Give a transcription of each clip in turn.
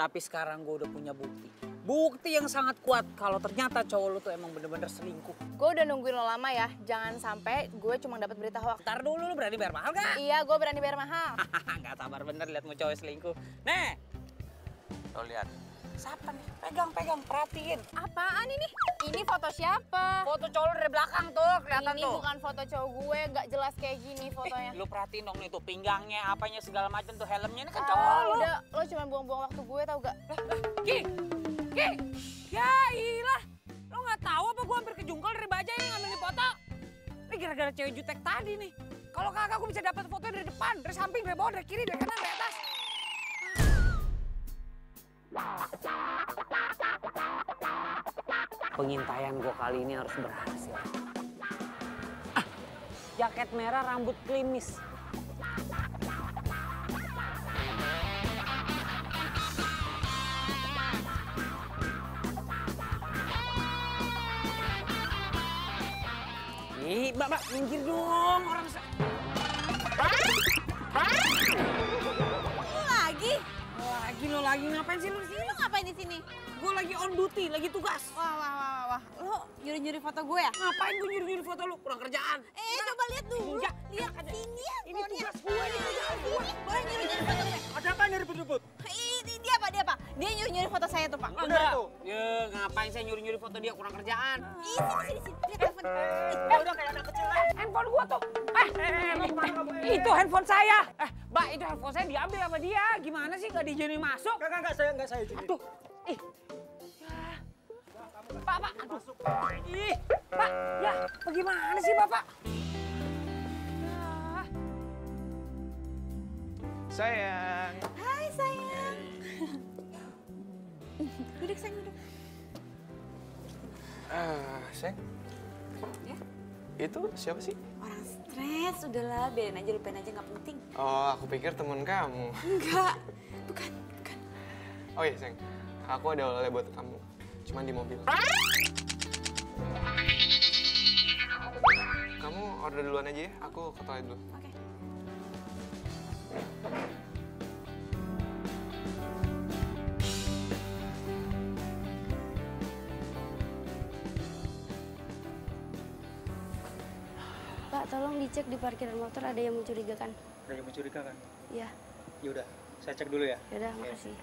tapi sekarang gue udah punya bukti. Bukti yang sangat kuat kalau ternyata cowok lu tuh emang bener-bener selingkuh. Gue udah nungguin lo lama ya. Jangan sampai gue cuma dapat berita hoax. Ntar dulu lu berani bayar mahal gak? Iya, gue berani bayar mahal. Gak sabar bener liat mau cowok selingkuh. Nih, lo lihat. Siapa nih? Pegang, pegang, perhatiin. Apaan ini? Ini foto siapa? Foto cowok dari belakang tuh, kelihatan ini tuh. bukan foto cowok gue, gak jelas kayak gini fotonya. Lu perhatiin dong nih tuh pinggangnya, apanya segala macam tuh helmnya ini kan cowok lu. udah, lo cuma buang-buang waktu gue tau gak? Ki, Ki, ya ilah. Lo nggak tahu apa gua hampir kejungkal dari baja ini ngambil nih foto. Ini gara-gara cewek jutek tadi nih. Kalau kakak gue bisa dapat foto dari depan, dari samping, dari bawah, dari kiri, dari kanan, dari atas. Pengintaian gue kali ini harus berhasil. Ah, jaket merah, rambut klimis. Ih, mbak, mbak, minggir dong. Orang lagi ngapain sih lu sini? Lo ngapain di sini? Gue lagi on duty, lagi tugas. Wah, wah, wah, wah, wah. Lo nyuri-nyuri foto gue ya? Ngapain gue nyuri-nyuri foto lu? Kurang kerjaan. Eh, coba lihat dulu. Enggak. Lihat sini ya Ini tugas gue, ini kerjaan gue. Boleh nyuri-nyuri foto gue? Ada apa nih ribut-ribut? Ini dia? Dia? Dia nyuri-nyuri foto saya tuh, Pak. Enggak. Ya, ngapain saya nyuri-nyuri foto dia? Kurang kerjaan. Ih, sini, sini, sini. Lihat telepon. Eh, udah kayak anak kecil lah. Handphone gua tuh. Eh, eh, eh, eh, itu handphone saya. Eh, Mbak, itu handphone saya diambil sama dia. Gimana sih gak diizinin masuk? Enggak, enggak, enggak, saya enggak saya izinin. Aduh, ih. Ya. Pak, Pak, aduh. Ih, Pak, ya, bagaimana sih Bapak? Ya. Sayang. Hai, sayang. Duduk, sayang, duduk. Ah, sayang. Ya? Itu siapa sih? Orang stres, udahlah. Biarin aja, lupain aja, nggak penting. Oh, aku pikir temen kamu. Enggak. Bukan, bukan. Oh iya, sayang. Aku ada oleh buat kamu. Cuman di mobil. Kamu order duluan aja ya. Aku ke toilet dulu. Oke. Pak, tolong dicek di parkiran motor ada yang mencurigakan. Ada yang mencurigakan? Iya, Ya udah, saya cek dulu ya. yaudah makasih.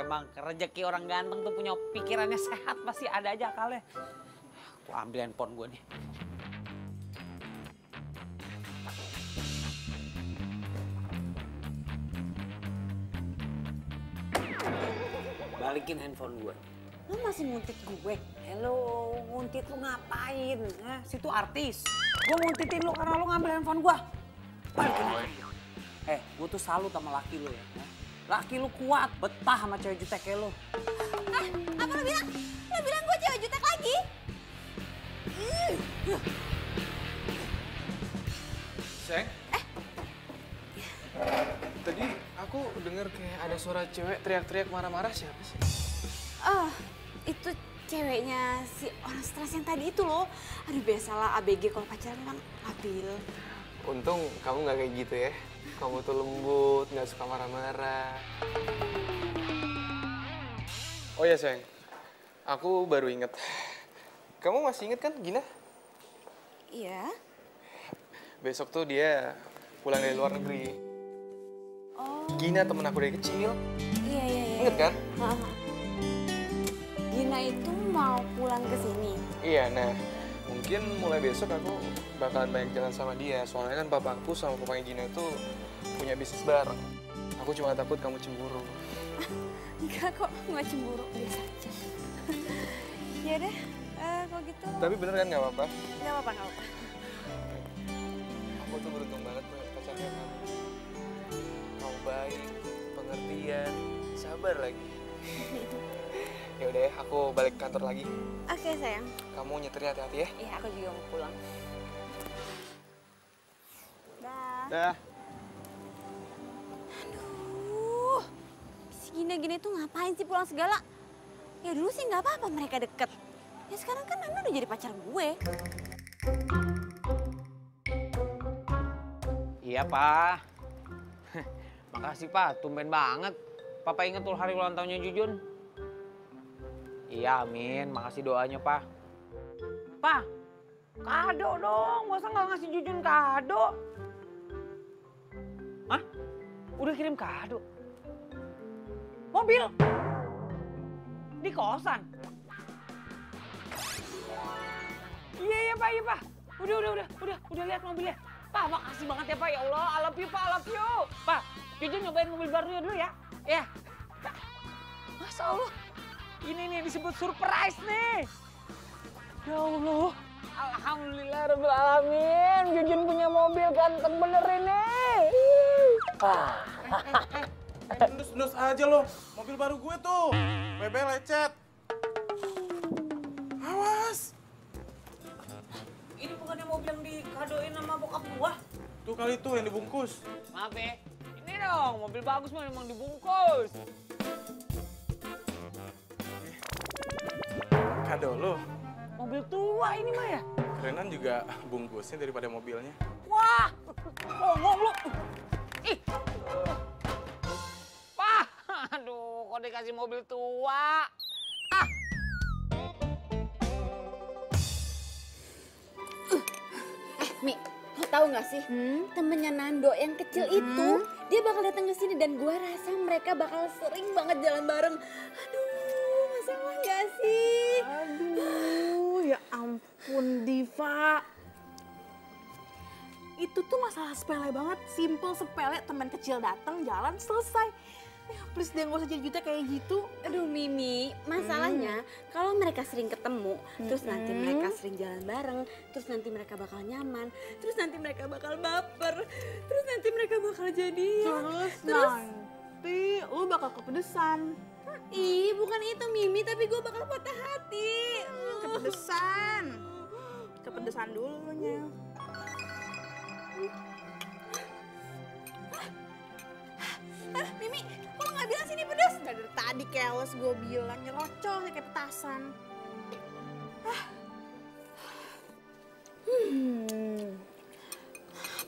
Emang rezeki orang ganteng tuh punya pikirannya sehat pasti ada aja akalnya. Aku ambil handphone gue nih. Balikin handphone gue. Lu masih nguntit gue? Hello, nguntit lu ngapain? Hah? Situ artis. Gue nguntitin lu karena lu ngambil handphone gue. Balikin. Eh, gue tuh salut sama laki lu ya. Laki lu kuat, betah sama cewek jutek kayak lu. Ah, apa lo bilang? Lo bilang gue cewek jutek lagi? Sayang. Tadi aku dengar kayak ada suara cewek teriak-teriak marah-marah siapa sih? Oh, itu ceweknya si orang stres yang tadi itu loh. Aduh biasalah ABG kalau pacaran emang labil. Untung kamu nggak kayak gitu ya. Kamu tuh lembut, nggak suka marah-marah. Oh ya sayang, aku baru inget. kamu masih inget kan Gina? Iya. Besok tuh dia pulang dari luar negeri. Oh, Gina temen aku dari kecil. iya iya iya. Ingat kan? Heeh. Gina itu mau pulang ke sini. Iya, nah mungkin mulai besok aku bakalan banyak jalan sama dia. Soalnya kan papa aku sama papanya Gina itu punya bisnis bareng. Aku cuma takut kamu cemburu. Enggak kok, nggak cemburu biasa aja. ya deh, eh, kalau gitu. Tapi bener kan nggak apa-apa? Nggak apa-apa, nggak apa-apa. Aku tuh beruntung banget punya pacar kayak kamu. Kamu baik, pengertian, sabar lagi. ya udah ya, aku balik kantor lagi. Oke sayang. Kamu nyetirnya hati-hati ya. Iya, aku juga mau pulang. Dah. Dah. Aduh, si Gina-Gina itu ngapain sih pulang segala? Ya dulu sih nggak apa-apa mereka deket. Ya sekarang kan Nana udah jadi pacar gue. Iya, Pak. Makasih, Pak. Tumben banget. Papa inget tuh hari ulang tahunnya Jujun. Iya, amin. Makasih doanya, Pak. Pak, kado dong. Masa nggak ngasih Jujun kado? Hah? Udah kirim kado? Mobil? Di kosan? Iya, iya, Pak. Iya, Pak. Udah, udah, udah. Udah, udah lihat mobilnya. Pak, makasih banget ya, Pak. Ya Allah, I love you, Pak. I love you. Pak, Jujun nyobain mobil barunya dulu ya. Ya. Masya Allah. Ini nih disebut surprise nih. Ya Allah. Alhamdulillah Rabbil Alamin. Jujun punya mobil ganteng bener ini. Ah. Nus-nus aja lo, mobil baru gue tuh. WB lecet. Awas. Ini bukannya mobil yang dikadoin sama bokap gua. Tuh kali tuh yang dibungkus. Maaf ya. Ini dong, mobil bagus mah emang dibungkus. Kado lo. Mobil tua ini mah ya. Kerenan juga bungkusnya daripada mobilnya. Wah, ngomong lu. Ih. Pak, aduh, kok dikasih mobil tua? Ah, Mi, lo tau gak sih? Temennya Nando yang kecil itu, dia bakal datang ke sini dan gua rasa mereka bakal sering banget jalan bareng. Aduh, ampun Diva. Itu tuh masalah sepele banget, simple sepele teman kecil datang jalan selesai. Ya please deh gak usah jadi juta kayak gitu. Aduh Mimi, masalahnya kalau mereka sering ketemu, terus nanti mereka sering jalan bareng, terus nanti mereka bakal nyaman, terus nanti mereka bakal baper, terus nanti mereka bakal jadian. Terus, Terus? nanti lu bakal kepedesan. Ih, bukan itu Mimi, tapi gue bakal patah hati. Kepedesan. Kepedesan dulunya. Ah, Mimi, kok lo gak bilang sini pedas? Gak dari tadi keles gue bilang nyerocos kayak petasan.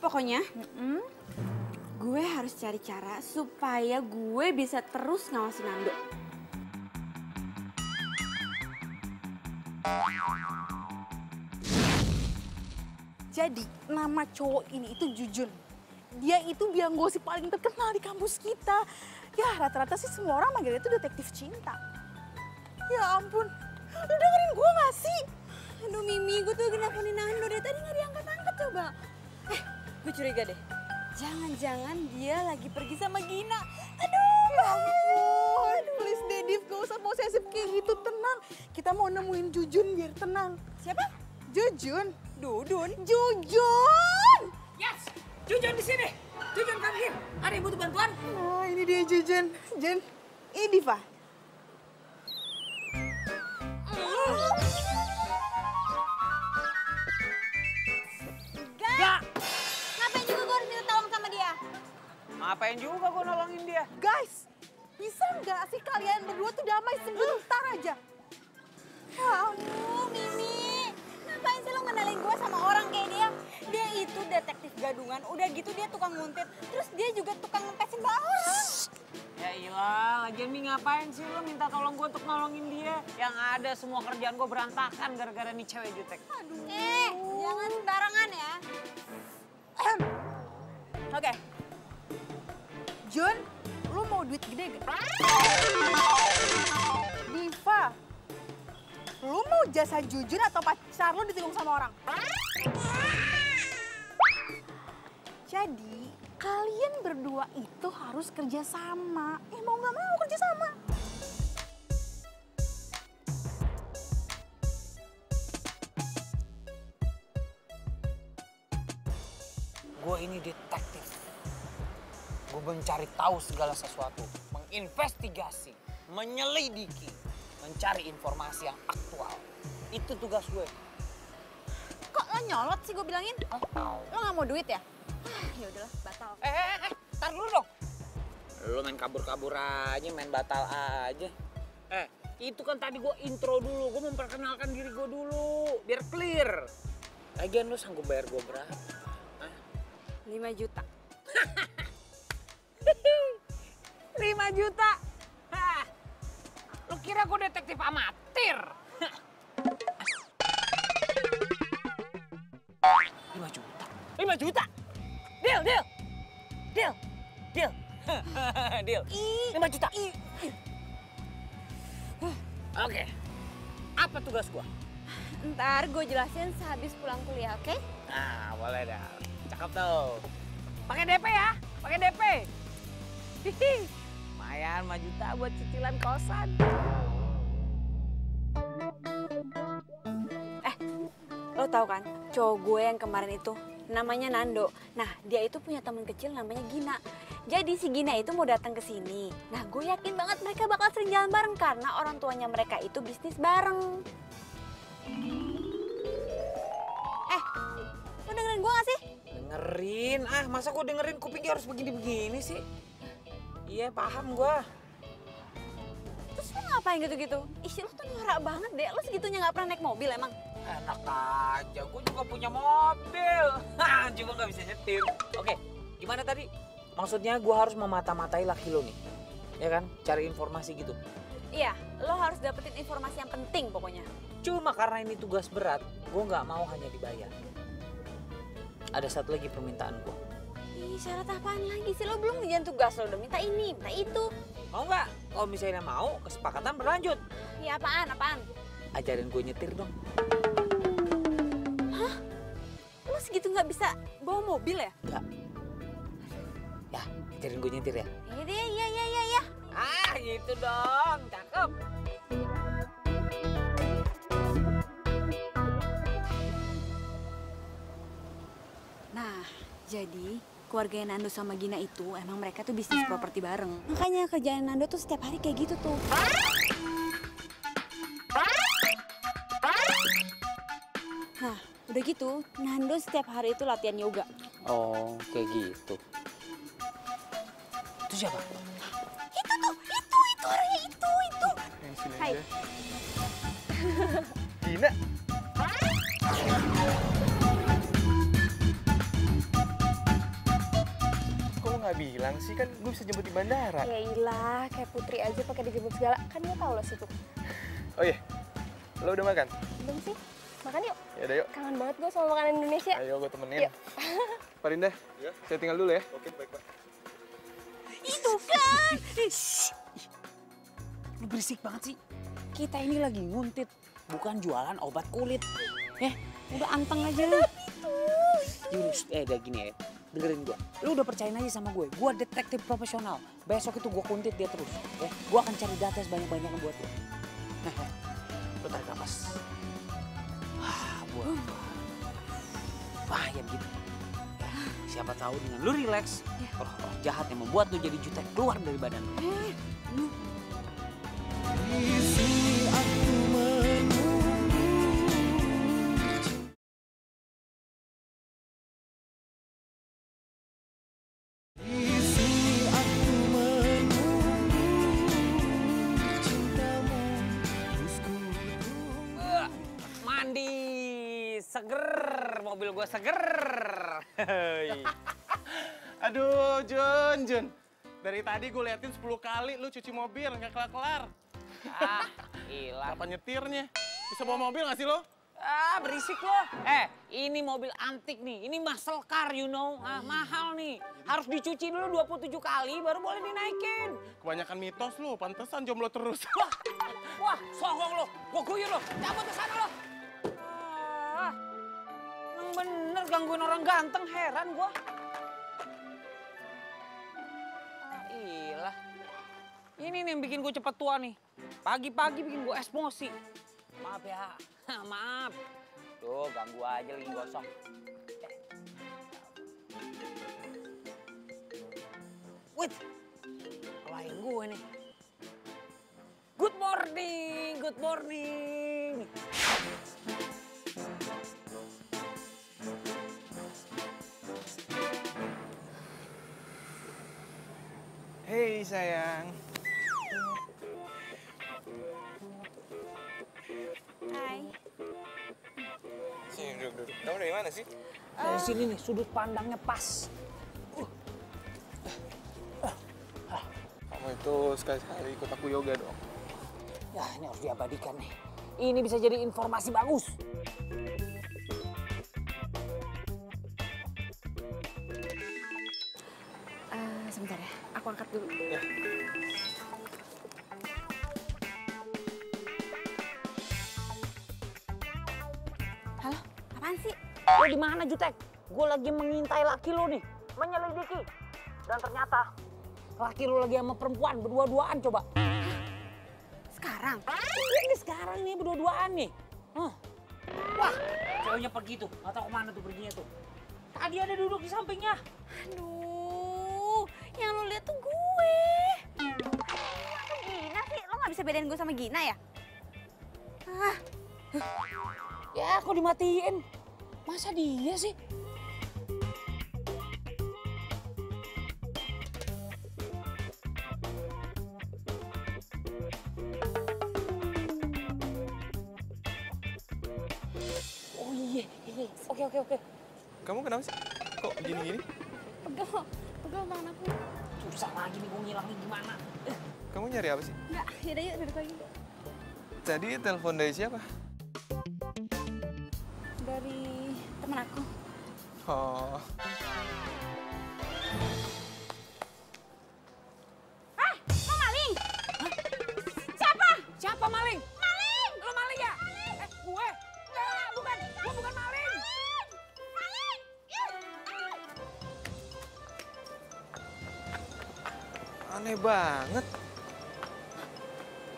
Pokoknya, gue harus cari cara supaya gue bisa terus ngawasin Nando. Jadi nama cowok ini itu Jujun. Dia itu biang gosip paling terkenal di kampus kita. Ya rata-rata sih semua orang manggilnya itu detektif cinta. Ya ampun, lu dengerin gue gak sih? Aduh Mimi, gue tuh nelfonin Nando dari tadi gak diangkat-angkat coba. Eh, gue curiga deh. Jangan-jangan dia lagi pergi sama Gina. Aduh, Ya ampun, please deh Div, gak usah posesif kayak gitu, tenang. Kita mau nemuin Jujun biar tenang. siapa? Jujun? Dudun? Jujun! yes, Jujun di sini. Jujun come here. Ada yang butuh bantuan? Nah ini dia Jujun. Jen, ini Diva. Gak. Ngapain juga gua nolongin dia? Guys, bisa nggak sih kalian berdua tuh damai sebentar aja? Ya ampun, Mimi. Ngapain sih lo ngenalin gue sama orang kayak dia? Dia itu detektif gadungan, udah gitu dia tukang nguntit. Terus dia juga tukang ngempesin bawah orang. Ya ilah, lagian Mi ngapain sih lo minta tolong gue untuk nolongin dia? Yang ada semua kerjaan gue berantakan gara-gara nih cewek jutek. Eh, jangan sembarangan ya. Oke. Jun, lu mau duit gede gak? Diva, lu mau jasa jujur atau pacar lu ditikung sama orang? Jadi, kalian berdua itu harus kerja sama. Eh, mau nggak mau kerja sama. Gue ini detektif. Gue mencari tahu segala sesuatu, menginvestigasi, menyelidiki, mencari informasi yang aktual. Itu tugas gue. Kok lo nyolot sih gue bilangin? Lo nggak mau duit ya? ya udahlah, batal. Eh, eh, eh, tar dulu dong. Lu main kabur-kabur aja, main batal aja. Eh, itu kan tadi gue intro dulu, gue memperkenalkan diri gue dulu, biar clear. Lagian lu sanggup bayar gue berapa? Hah? 5 juta. 5 juta? Hah. Lu kira gue detektif amatir? Lima juta? Lima juta? Deal, deal, deal, deal, deal. Lima juta. Oke, apa tugas gua? Ntar gue jelasin sehabis pulang kuliah, oke? Nah, boleh dah. Cakep tuh. Pakai DP ya, pakai DP. Hihi. Lumayan 5 juta buat cicilan kosan. Lo tau kan, cowok gue yang kemarin itu namanya Nando. Nah, dia itu punya teman kecil namanya Gina. Jadi si Gina itu mau datang ke sini. Nah, gue yakin banget mereka bakal sering jalan bareng karena orang tuanya mereka itu bisnis bareng. Eh, lo dengerin gue gak sih? Dengerin, ah masa gua dengerin kupingnya harus begini-begini sih? Iya paham gua. Terus lo ngapain gitu-gitu? Ih, lo tuh norak banget deh. Lo segitunya gak pernah naik mobil emang? Enak aja, gua juga punya mobil. Hah, cuma nggak bisa nyetir. Oke, gimana tadi? Maksudnya gua harus memata-matai laki lo nih. Ya kan? Cari informasi gitu. Iya, lo harus dapetin informasi yang penting pokoknya. Cuma karena ini tugas berat, gua nggak mau hanya dibayar. Ada satu lagi permintaan gua. Ih, syarat apaan lagi sih? Lo belum ngerjain tugas lo, udah minta ini, minta itu. Mau nggak? Kalau misalnya mau, kesepakatan berlanjut. Iya apaan, apaan? Ajarin gue nyetir dong. Lo segitu nggak bisa bawa mobil ya? Enggak. Ya, ajarin gue nyetir ya. Iya iya, iya, iya, iya. Ah, gitu dong. Cakep. Nah, jadi keluarga Nando sama Gina itu emang mereka tuh bisnis properti bareng. Makanya kerjaan Nando tuh setiap hari kayak gitu tuh. Nah, udah gitu, Nando setiap hari itu latihan yoga. Oh, kayak gitu. Itu siapa? Itu tuh, itu, itu orangnya itu, itu. Yang sini Hai. aja. Gina. nggak bilang sih kan gue bisa jemput di bandara. Ya ilah, kayak Putri aja pakai dijemput segala. Kan dia tahu lo situ. Oh iya, lo udah makan? Belum sih? Makan yuk. Ya udah yuk. Kangen banget gue sama makanan Indonesia. Ayo gue temenin. Yuk. Pak Rinda, saya tinggal dulu ya. Oke, baik Pak. Itu kan. Lu berisik banget sih. Kita ini lagi nguntit, bukan jualan obat kulit. Eh, udah anteng aja lu. Yunus, eh udah gini ya. Dengerin gua. Lu udah percayain aja sama gue. Gua detektif profesional. Besok itu gua kuntit dia terus. Ya, gua akan cari data sebanyak-banyaknya buat lu. lu tarik nafas. Ah, buang. Bahaya gitu. Ya, siapa tahu dengan lu relax, roh-roh jahat yang membuat lu jadi jutek keluar dari badan lu. Eh, gua seger. Aduh, Jun, Jun. Dari tadi gue liatin 10 kali lu cuci mobil, nggak kelar-kelar. Ah, hilang. Apa nyetirnya? Bisa bawa mobil nggak sih lo? Ah, berisik lo. Eh, ini mobil antik nih. Ini muscle car, you know. Ah, mahal nih. Harus dicuci dulu 27 kali baru boleh dinaikin. Kebanyakan mitos lu, pantesan jomblo terus. Wah, wah, songong lo. Gua guyur lo. Cabut ke sana lo. Emang bener gangguin orang ganteng, heran gua. Ah, ilah. Ini nih yang bikin gue cepet tua nih. Pagi-pagi bikin gue emosi. Maaf ya, maaf. Tuh, ganggu aja lagi gosong. Wait, klien gue nih. Good morning, good morning. Hei sayang. Hai. Sini duduk duduk. Kamu dari mana sih? Dari sini nih, sudut pandangnya pas. Kamu itu sekali-sekali ikut aku yoga dong. Ya, ini harus diabadikan nih. Ini bisa jadi informasi bagus. Eh, sebentar ya, aku angkat dulu. Halo, apaan sih? Lo di mana Jutek? Gue lagi mengintai laki lo nih, menyelidiki. Dan ternyata laki lo lagi sama perempuan berdua-duaan coba. Sekarang? Iya nih sekarang nih berdua-duaan nih. Huh. Wah, ceweknya pergi tuh. Gak tau ke mana tuh perginya tuh. Tadi ada duduk di sampingnya. Aduh, yang lo lihat tuh gue. Gina sih, lo gak bisa bedain gue sama Gina ya? Ah, Ya, kok dimatiin? Masa dia sih? Oh iya, iya. Oke, oke, oke. Kamu kenapa sih? Kok gini-gini? pegel, pegel tangan aku. Susah lagi nih gue ngilangnya gimana. Eh, Kamu nyari apa sih? Enggak, yaudah yuk duduk lagi. Tadi telepon dari siapa? Dari temen aku. Oh, banget.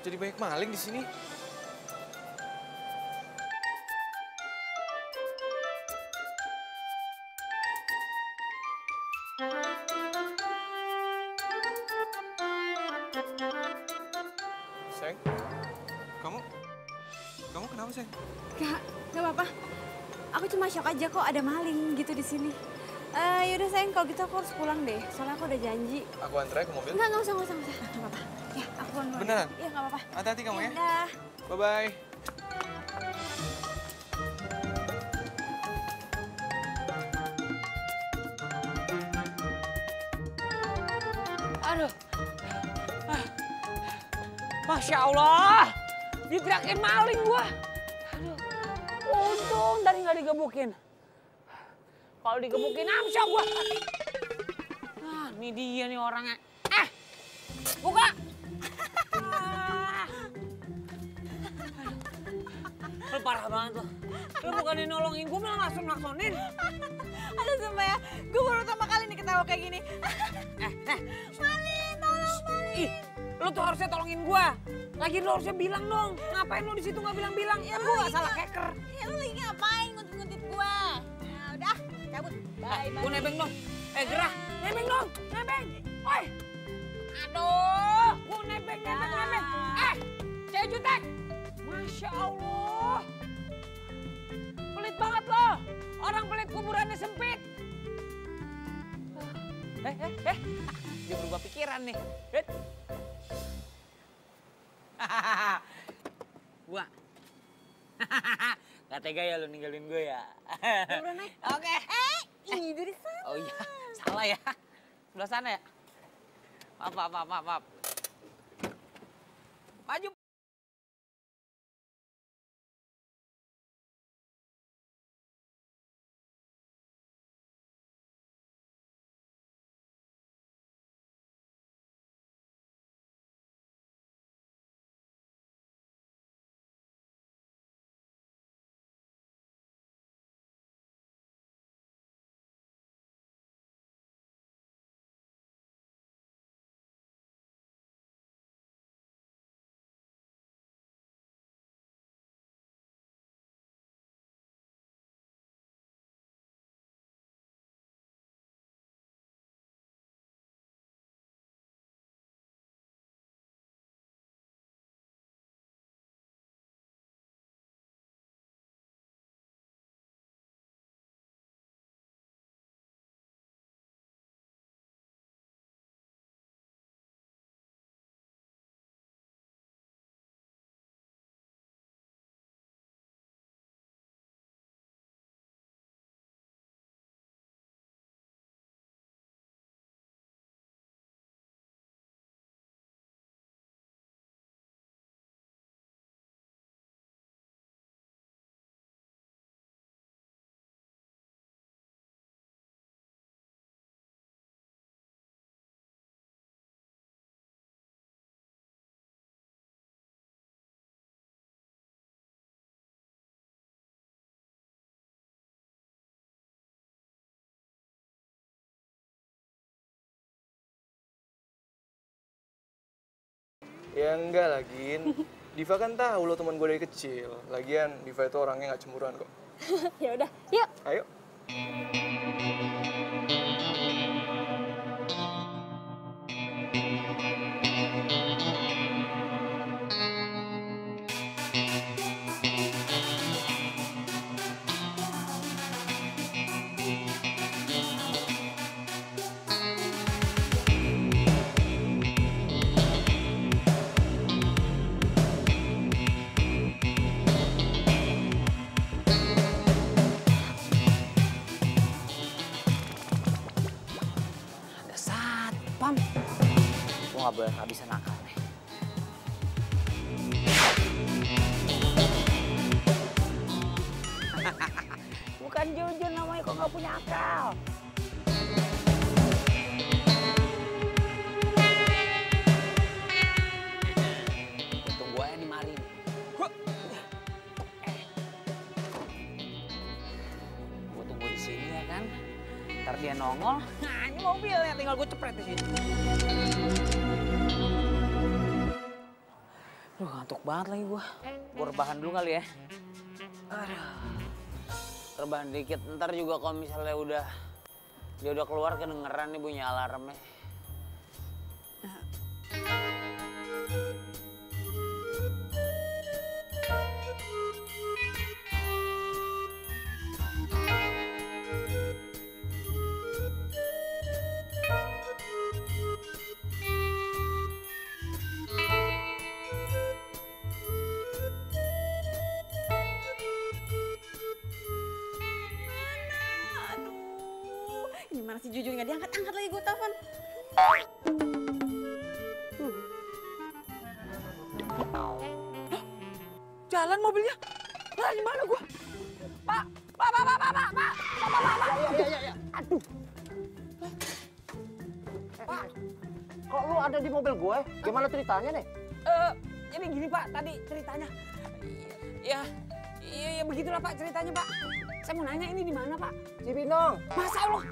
Jadi banyak maling di sini. Sayang, kamu, kamu kenapa sayang? Enggak, enggak apa-apa. Aku cuma shock aja kok ada maling gitu di sini. Eh, yaudah sayang, kalau gitu aku harus pulang deh. Soalnya aku udah janji. Aku antar ke mobil. Enggak, enggak usah, enggak usah, enggak apa-apa. Ya, aku pulang dulu. ya. Beneran? Iya, enggak apa-apa. Hati-hati kamu ya. Udah. Bye-bye. Aduh. Ah. Masya Allah. Diteriakin maling gua. Aduh. Untung tadi nggak digebukin. Kalau digebukin amsyong gua. Ah, ini dia nih orangnya. Eh, buka. Ah. Lu parah banget lo. Lu bukannya nolongin gua malah langsung naksonin. Aduh, sumpah ya. Gue baru pertama kali nih ketawa kayak gini. Eh, eh. Malin, tolong Malin. Ih, lu tuh harusnya tolongin gua. Lagi lu harusnya bilang dong. Ngapain lu di situ nggak bilang-bilang? Ya gua nggak salah keker. Ya lu lagi ngapain cabut. Bye, Gua nebeng dong. Eh, gerah. Nebeng dong. Nebeng. Woi. Aduh, gua nebeng, nebeng, nebeng. Eh, cewek jutek. Masya Allah. Pelit banget lo. Orang pelit kuburannya sempit. Eh, eh, eh. Dia berubah pikiran nih. Eh. Gua. Gak tega ya lu ninggalin gue ya. Naik. Oke. Eh, ih dari sana. Oh iya, salah ya. Sebelah sana ya. Maaf, maaf, maaf, maaf. Maju. Ya enggak lagin. Diva kan tahu lo teman gue dari kecil. Lagian Diva itu orangnya nggak cemburuan kok. ya udah, yuk. Ayo. Nggak boleh kehabisan Ntar dia nongol. Nah ini mobilnya tinggal gue cepret di sini. Duh ngantuk banget lagi gue. Gue rebahan dulu kali ya. Aduh. Rebahan dikit. Ntar juga kalau misalnya udah dia udah keluar kedengeran nih bunyi alarmnya. Ceritanya nih? Eh, ini gini Pak, tadi ceritanya. Ya, iya, ya begitulah Pak ceritanya Pak. Saya mau nanya ini di mana Pak? Cibinong. Masa Allah,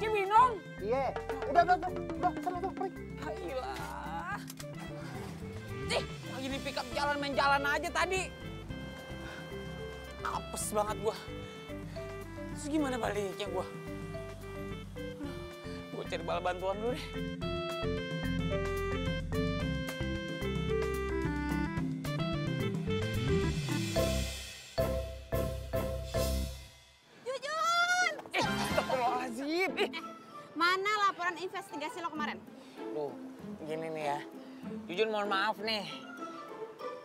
Cibinong? Iya. Udah, udah, udah. Udah, sana tuh, pergi. Ayolah. Ih, lagi di pick up jalan main jalan aja tadi. Apes banget gua. Terus gimana baliknya gua? Gue cari bala bantuan dulu deh. Gini nih ya. Jujur mohon maaf nih.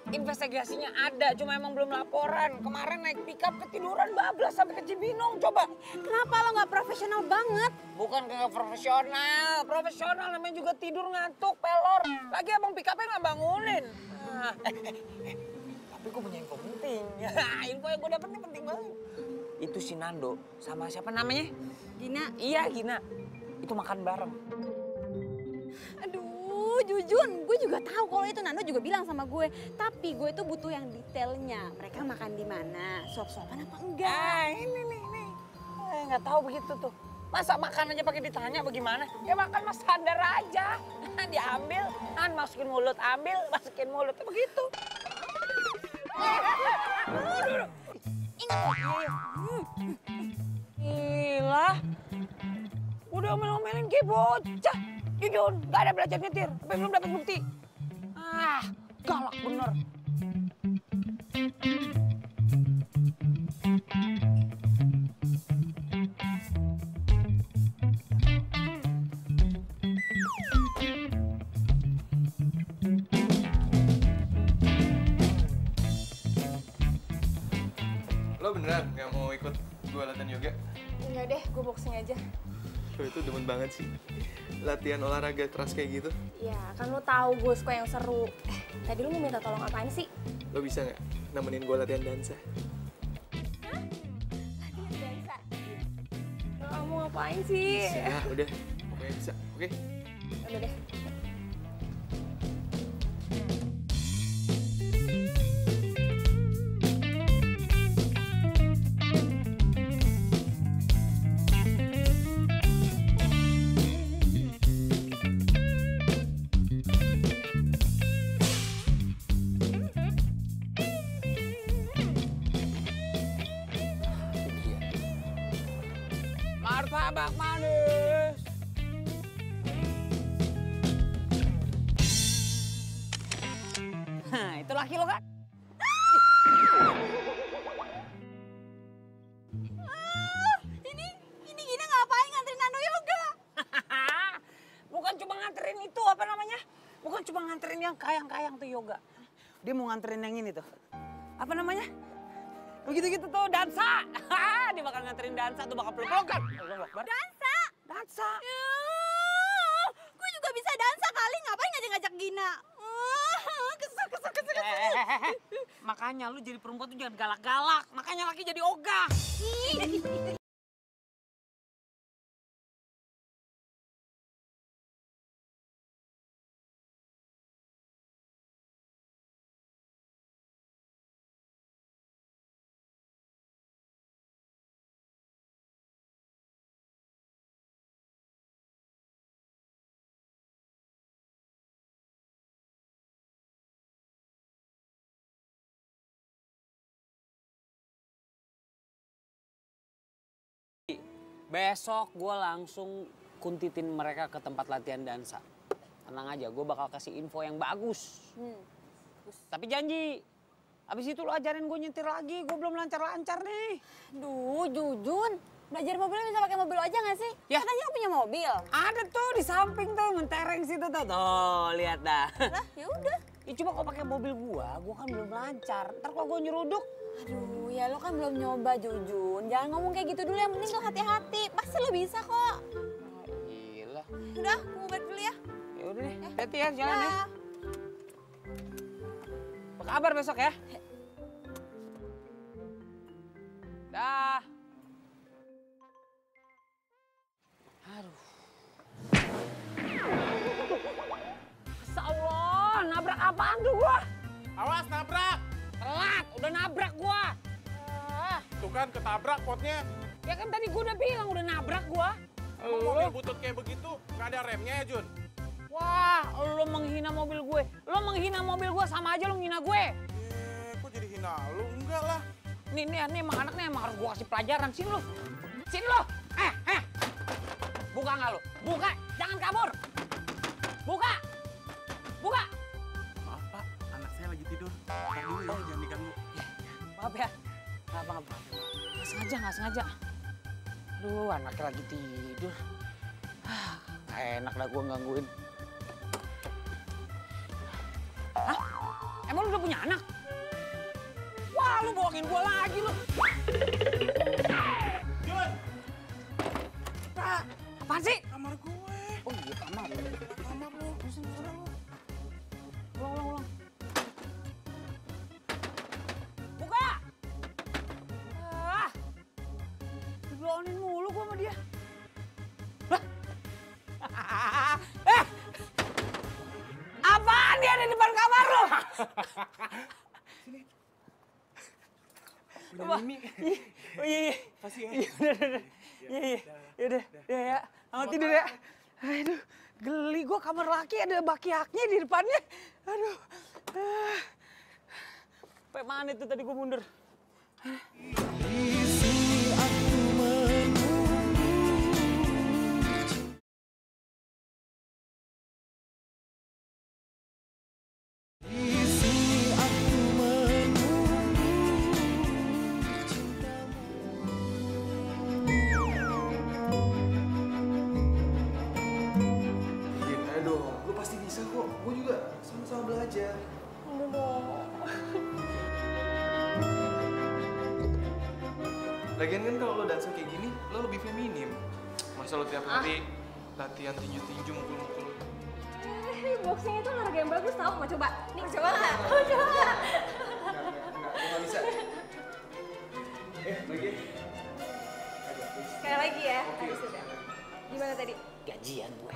investigasinya ada, cuma emang belum laporan. Kemarin naik pickup ketiduran bablas sampai ke Cibinong, coba. Kenapa lo nggak profesional banget? Bukan kagak profesional, profesional namanya juga tidur ngantuk, pelor. Lagi abang pickupnya nggak bangunin. Eh, Tapi gue punya info penting. info yang gue dapet ini penting banget. Itu si Nando sama siapa namanya? Gina, Iya Gina. Itu makan bareng. Aduh Jujun, gue juga tahu kalau itu Nando juga bilang sama gue. Tapi gue tuh butuh yang detailnya. Mereka makan di mana, suap-suapan apa enggak? Ah, ini nih, nih. Eh, nggak tahu begitu tuh. Masa makan aja pakai ditanya bagaimana? Ya makan mas sadar aja. Diambil, kan masukin mulut, ambil, masukin mulut. Begitu. Gila. Udah omel-omelin kayak bocah. Jujur, gak ada belajar nyetir. Tapi belum dapat bukti. Ah, galak bener. Lo beneran nggak mau ikut gue latihan yoga? Enggak deh, gue boxing aja. Lo itu demen banget sih. Latihan olahraga keras kayak gitu. Ya, kan lo tahu gue suka yang seru. Eh, tadi lo mau minta tolong apaan sih? Lo bisa nggak nemenin gue latihan dansa? Kamu ngapain sih? Ya udah, pokoknya bisa. Oke? Udah deh. Dia mau nganterin yang ini tuh. Apa namanya? Begitu-gitu tuh, dansa. Dia bakal nganterin dansa tuh, bakal peluk-pelukan. Dansa? Dansa. gue juga bisa dansa kali, ngapain ngajak-ngajak Gina? Uh, kesel, kesel, kesel, kesel. Eh, Makanya lu jadi perempuan tuh jangan galak-galak. Makanya laki jadi ogah. Besok gue langsung kuntitin mereka ke tempat latihan dansa. Tenang aja, gue bakal kasih info yang bagus. Tapi janji, abis itu lo ajarin gue nyetir lagi. Gue belum lancar-lancar nih. Duh, Jujun. Belajar mobilnya bisa pakai mobil aja gak sih? Ya. Katanya lo punya mobil. Ada tuh di samping tuh, mentereng situ tuh. Tuh, lihat dah. Lah, ya udah. Ya cuma kalau pakai mobil gua, gua kan belum lancar. Ntar kalau gua nyeruduk, Aduh, ya lo kan belum nyoba, Jujun. Jangan ngomong kayak gitu dulu, yang penting lo hati-hati. Pasti lo bisa kok. gila. Udah, gue mau balik dulu ya. Ya udah deh, hati ya, jalan ya. Apa kabar besok ya? Dah. Aduh. Masya Allah, nabrak apaan tuh gua? Awas nabrak. Telat, udah nabrak gua. Tuh kan ketabrak potnya. ya kan tadi gua udah bilang udah nabrak gua. Emang mobil butut kayak begitu nggak ada remnya ya Jun? Wah, lo menghina mobil gue. Lo menghina mobil gue sama aja lo menghina gue. Eh, kok jadi hina lu? Enggak lah. Nih, nih, nih emang anaknya emang harus gue kasih pelajaran. Sini lo. Sini lo. Eh, eh. Buka nggak lo? Buka. Jangan kabur. Buka. Buka. Maaf pak, anak saya lagi tidur. Ntar dulu ya, jangan diganggu. Maaf ya. Nggak apa-apa. Nggak sengaja, nggak sengaja. Aduh, anaknya lagi tidur. Ah, nggak enak dah gue gangguin. Hah? Emang lu udah punya anak? Wah, lu bohongin gua lagi lu. Jun, Ah, apaan sih? kamar gue. Oh iya, kamar. Kamar lu, bisa lu. Ulang, ulang, ulang. Dibilangin mulu gua sama dia. Eh! Apaan dia ada di depan kamar lu? Punya Mimi. Oh iya, iya. Kasih ya. Iya, udah, udah, udah. Iya, iya. Ya, ya. Selamat tidur ya. Aduh, geli gua kamar laki ada bakiaknya di depannya. Aduh. Ah. Sampai mana itu tadi gua mundur? Lo tiap hari latihan tinju-tinju mukul-mukul. Eh, boxing itu olahraga yang bagus tau, mau coba? Nih, mau coba nggak? Mau coba nggak? Bisa. Eh, lagi. Sekali lagi ya, tadi sudah. Gimana tadi? Gajian gue.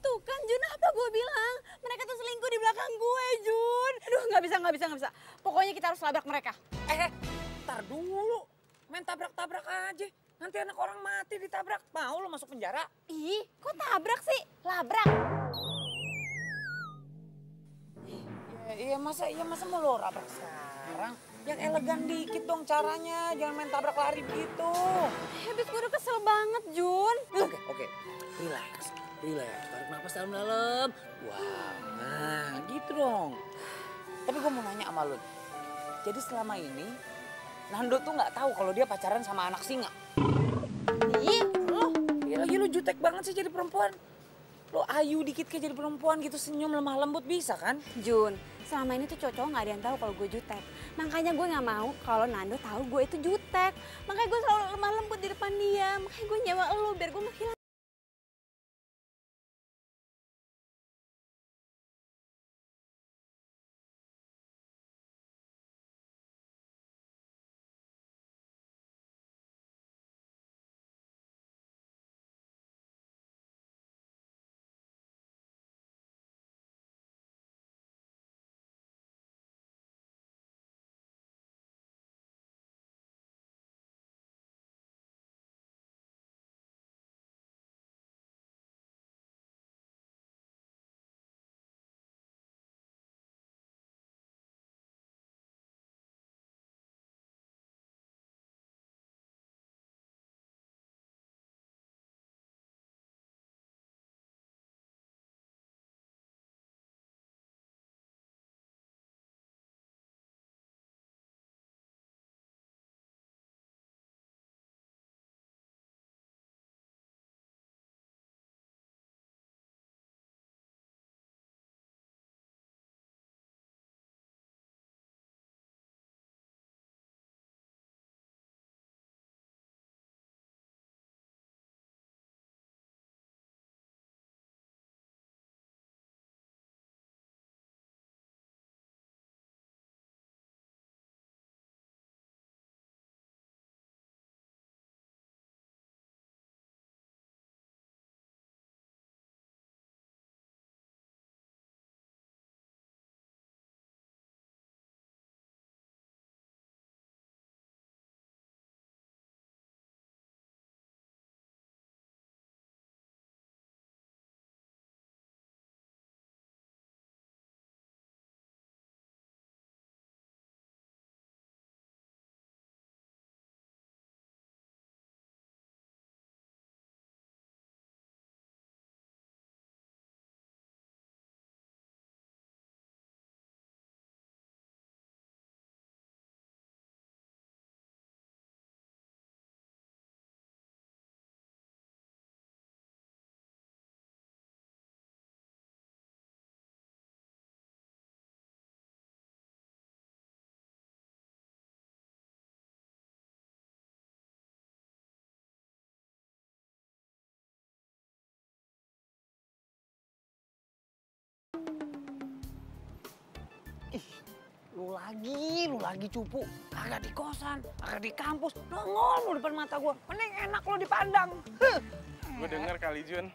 Tuh kan Jun, apa gue bilang? Mereka tuh selingkuh di belakang gue, Jun. Aduh, nggak bisa, nggak bisa, nggak bisa. Pokoknya kita harus labrak mereka. Eh, eh, ntar dulu. Main tabrak-tabrak aja. Nanti anak orang mati ditabrak. Mau lo masuk penjara? Ih, kok tabrak sih? Labrak. Ya, iya masa iya masa mau lo tabrak sekarang? Yang elegan dikit dong caranya, jangan main tabrak lari begitu. Habis gue udah kesel banget, Jun. Oke, oke. Relax, relax. Tarik nafas dalam-dalam. Wow, nah gitu dong. Tapi gue mau nanya sama lo. Jadi selama ini, Nando tuh nggak tahu kalau dia pacaran sama anak singa. Ih, lo Iya lagi lu jutek banget sih jadi perempuan. Lo ayu dikit kayak jadi perempuan gitu senyum lemah lembut bisa kan? Jun, selama ini tuh cowok nggak ada yang tahu kalau gue jutek. Makanya gue nggak mau kalau Nando tahu gue itu jutek. Makanya gue selalu lemah lembut di depan dia. Makanya gue nyewa lo biar gue Ih, lu lagi, lu lagi cupu. agak di kosan, kagak di kampus. Nongol lu depan mata gue, Mending enak lu dipandang. Huh. Gue denger kali, Jun.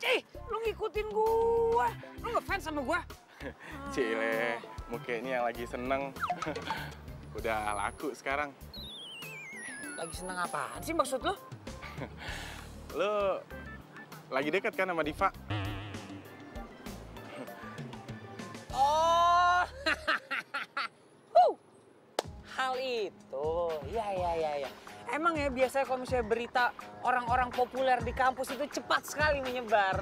Cih, lu ngikutin gue, Lu ngefans sama gua. Cile, mukanya lagi seneng. Udah laku sekarang. Lagi seneng apaan sih maksud lu? lu lagi deket kan sama Diva? Hal itu, ya ya ya ya. Emang ya biasanya kalau misalnya berita orang-orang populer di kampus itu cepat sekali menyebar.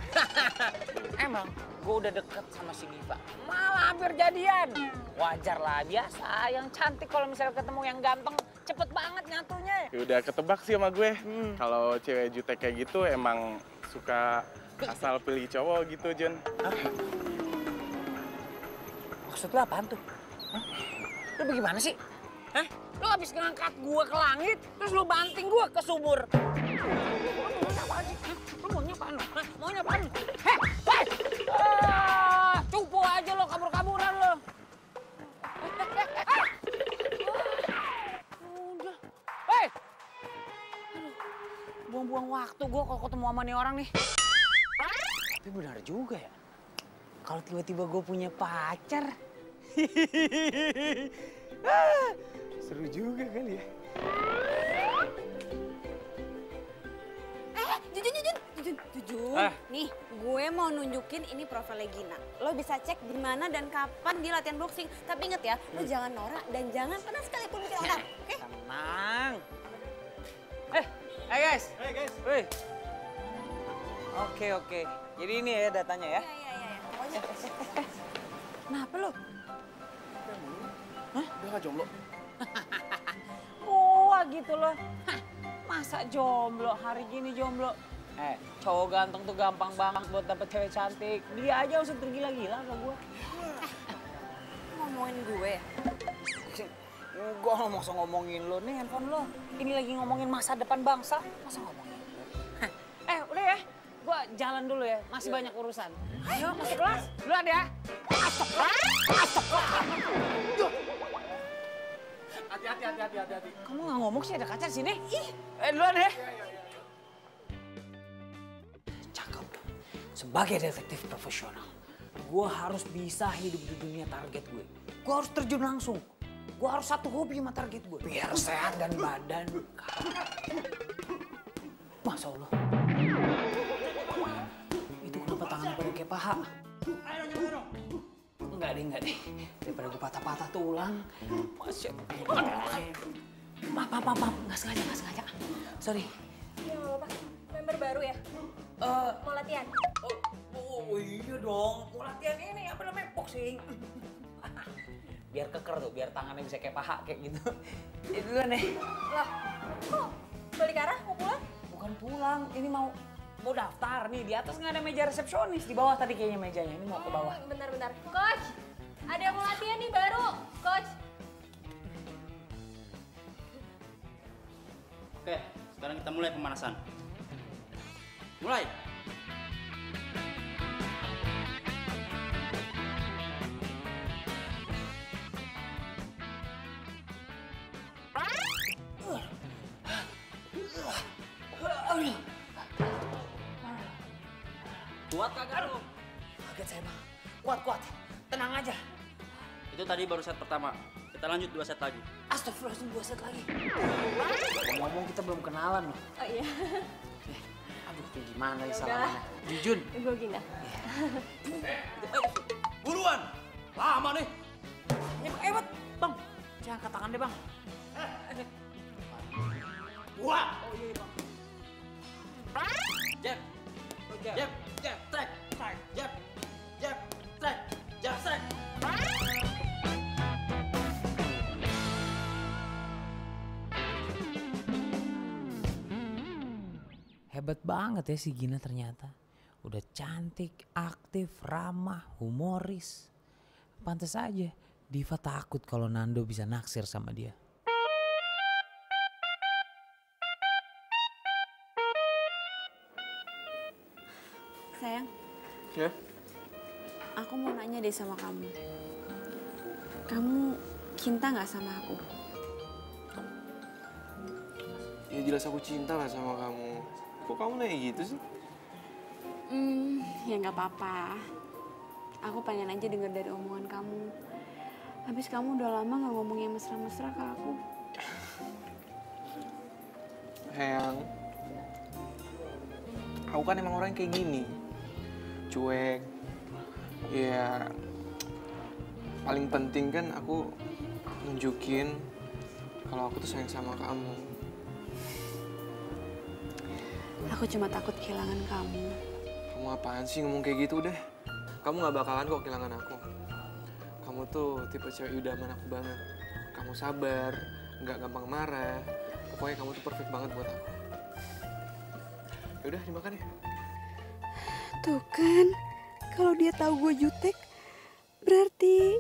Emang gue udah deket sama si Diva, malah hampir jadian. Wajar lah biasa, yang cantik kalau misalnya ketemu yang ganteng cepet banget nyatunya. Ya udah ketebak sih sama gue. Kalau cewek jutek kayak gitu emang suka asal pilih cowok gitu Jun. Maksud lu apaan tuh? Hah? Lu bagaimana sih? Hah? Lu habis ngangkat gua ke langit, terus lu banting gua ke sumur. Lu maunya apaan sih? Lu maunya apaan? Hah? Maunya apaan? Heh! Ah, cupu aja lo, kabur-kaburan lo. Hei! Buang-buang waktu gua kalau ketemu sama nih orang nih. Tapi benar juga ya. Kalau tiba-tiba gue punya pacar. Seru juga kali ya. Eh, Jujun, Jujun, Jujun, Jujun. Ah. Nih, gue mau nunjukin ini profilnya Gina. Lo bisa cek di mana dan kapan dia latihan boxing. Tapi inget ya, lo jangan norak dan jangan pernah sekalipun bikin orang. Oke? Tenang. Eh, hey guys. Hey guys. Oke, oke. Jadi ini ya datanya ya. Iya, iya, iya. iya. Pokoknya. Kenapa lo? Udah gak jomblo? Wah gitu loh. Hah, Masa jomblo, hari gini jomblo. Eh, cowok ganteng tuh gampang banget buat dapet cewek cantik. Dia aja usah tergila-gila sama gue. Ngomongin gue. Gue nggak usah ngomongin lo nih handphone lo. Ini lagi ngomongin masa depan bangsa. Masa ngomongin Eh udah ya, gue jalan dulu ya. Masih banyak urusan. Ayo masuk kelas. Duluan ya. Hati-hati, hati-hati, hati-hati. Kamu nggak ngomong sih ada kaca di sini? Ih, eh duluan ya. Cakep. Sebagai detektif profesional, gue harus bisa hidup di dunia target gue. Gue harus terjun langsung. Gue harus satu hobi sama target gue. Biar sehat dan badan. Masya Allah. Itu kenapa tangannya pada kayak paha? Enggak deh, enggak deh. Daripada gue patah-patah tulang. Masya Allah. Maaf, maaf, maaf. Nggak sengaja, nggak sengaja. Sorry. Ya, apa? Member baru ya? Eh, Mau latihan? oh, oh, iya dong. Mau latihan ini apa namanya? Boxing. biar keker tuh, biar tangannya bisa kayak paha kayak gitu. Jadi duluan nih. Lah, kok balik arah mau pulang? Bukan pulang, ini mau mau daftar nih. Di atas nggak ada meja resepsionis. Di bawah tadi kayaknya mejanya. Ini mau ke bawah. Hmm, Bentar, bentar. Coach, ada yang mau latihan nih baru. Coach, Oke, sekarang kita mulai pemanasan. Mulai. Kuat kagak lu? Kaget saya bang. Kuat, kuat. Tenang aja. Itu tadi baru set pertama. Kita lanjut dua set lagi. Astagfirullahaladzim, dua set lagi. Ngomong kita belum kenalan loh. oh iya, Eh, aduh, kayak gimana nih salamannya? Jujun. gue Gina. Buruan! Lama nih. Eh, eh, Bang. Bang, jangan angkat tangan deh, Bang. Buat! Jab. Jab. Jab. Strike. Banget ya si Gina ternyata. Udah cantik, aktif, ramah, humoris. Pantes aja Diva takut kalau Nando bisa naksir sama dia. Sayang, Ya? aku mau nanya deh sama kamu. kamu cinta nggak sama aku? Ya jelas aku cinta lah sama kamu. Kok kamu nanya gitu sih? Hmm, ya nggak apa-apa. Aku pengen aja denger dari omongan kamu. Habis kamu udah lama nggak ngomong yang mesra-mesra ke aku. Sayang, aku kan emang orang kayak gini. Cuek. Ya, paling penting kan aku nunjukin kalau aku tuh sayang sama kamu. Aku cuma takut kehilangan kamu. Kamu apaan sih ngomong kayak gitu deh? Kamu gak bakalan kok kehilangan aku. Kamu tuh tipe cewek idaman aku banget. Kamu sabar, nggak gampang marah. Pokoknya kamu tuh perfect banget buat aku. Yaudah, dimakan ya. Tuh kan, kalau dia tahu gue jutek, berarti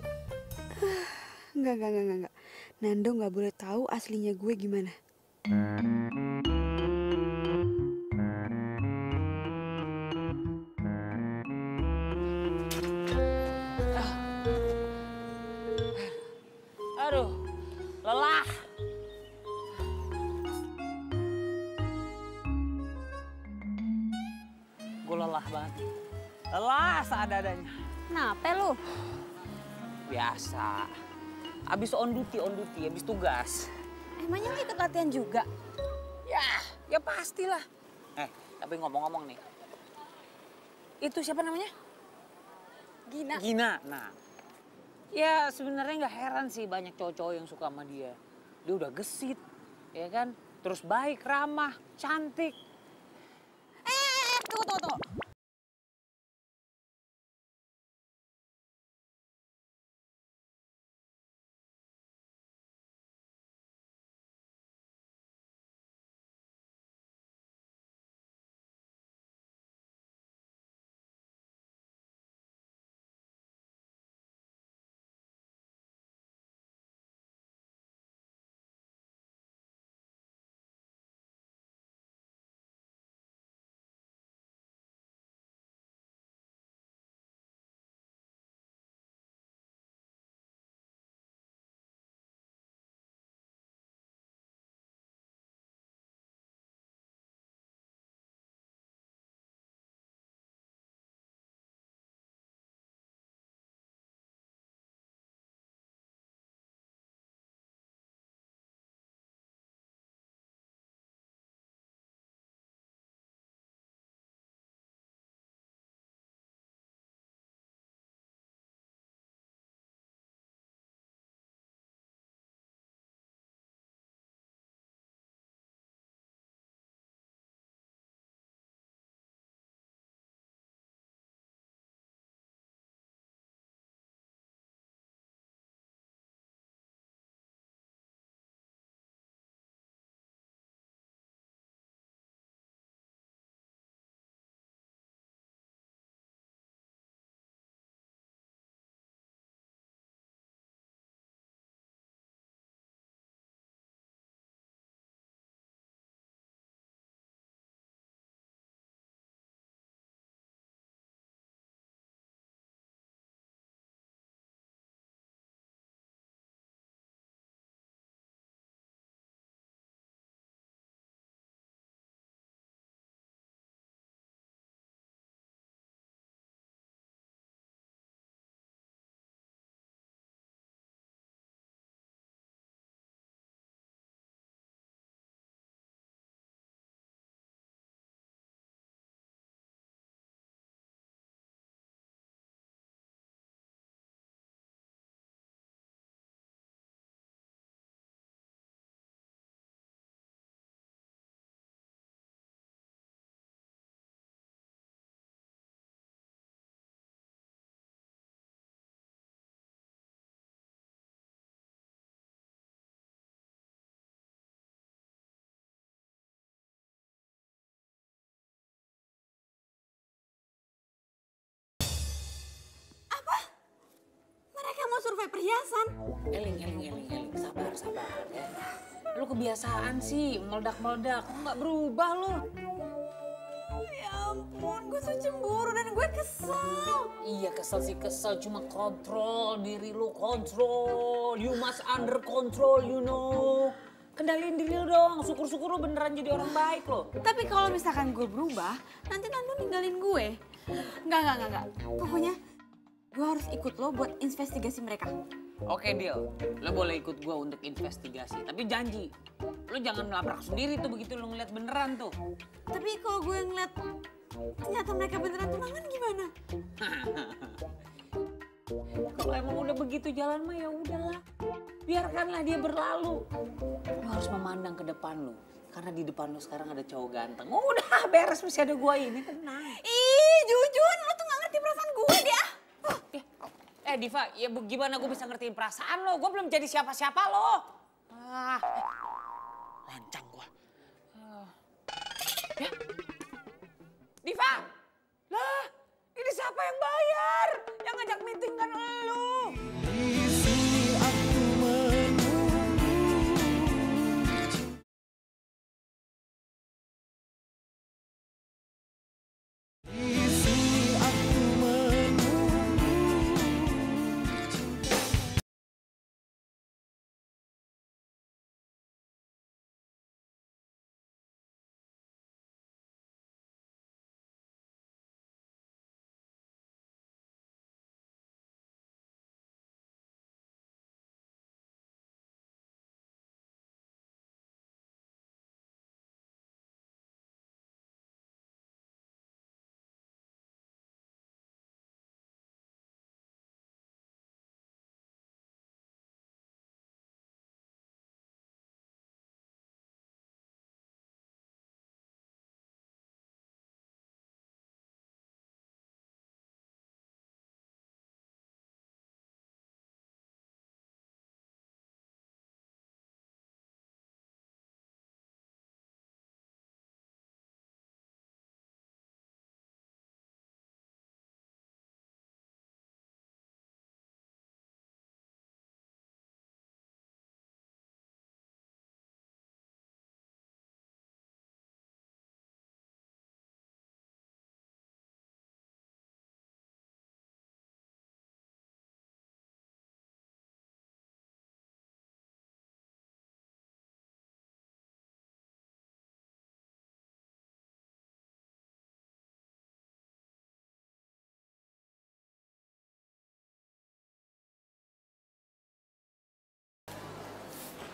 Ah, nggak nggak nggak, nggak. Nando nggak boleh tahu aslinya gue gimana. Lelah. Gue lelah banget. Lelah seadanya. Kenapa lu? Biasa. Abis on duty, on duty, abis tugas. Emangnya lu ikut latihan juga? Ya, ya pastilah. Eh, tapi ngomong-ngomong nih. Itu siapa namanya? Gina. Gina. Nah, ya sebenarnya nggak heran sih banyak cowok-cowok yang suka sama dia. Dia udah gesit, ya kan? Terus baik, ramah, cantik. Eh, tunggu tunggu tunggu. Mereka mau survei perhiasan. Eling, eling, eling, eling. Sabar, sabar ya. Lu kebiasaan sih meledak-meledak. Lu nggak berubah lu. Ya ampun, gue tuh cemburu dan gue kesel. Iya kesel sih kesel, cuma kontrol diri lu, kontrol. You must under control, you know. Kendaliin diri lu dong, syukur-syukur lu beneran jadi orang baik loh. Tapi kalau misalkan gue berubah, nanti Nando ninggalin gue. Enggak, enggak, enggak, enggak. Pokoknya gue harus ikut lo buat investigasi mereka. Oke deal, lo boleh ikut gua untuk investigasi. Tapi janji, lo jangan melabrak sendiri tuh begitu lo ngeliat beneran tuh. Tapi kalau gue ngeliat ternyata mereka beneran tunangan gimana? Kalau emang udah begitu jalan mah ya udahlah. Biarkanlah dia berlalu. Lo harus memandang ke depan lo. Karena di depan lo sekarang ada cowok ganteng. Udah beres masih ada gua ini tenang. Ih, Jujun, lo tuh gak ngerti perasaan gue deh. Eh, Diva, ya gimana gue bisa ngertiin perasaan lo? Gue belum jadi siapa-siapa lo. Ah, lancang gue. ya, Diva, lah ini siapa yang bayar? Yang ngajak meeting kan lo.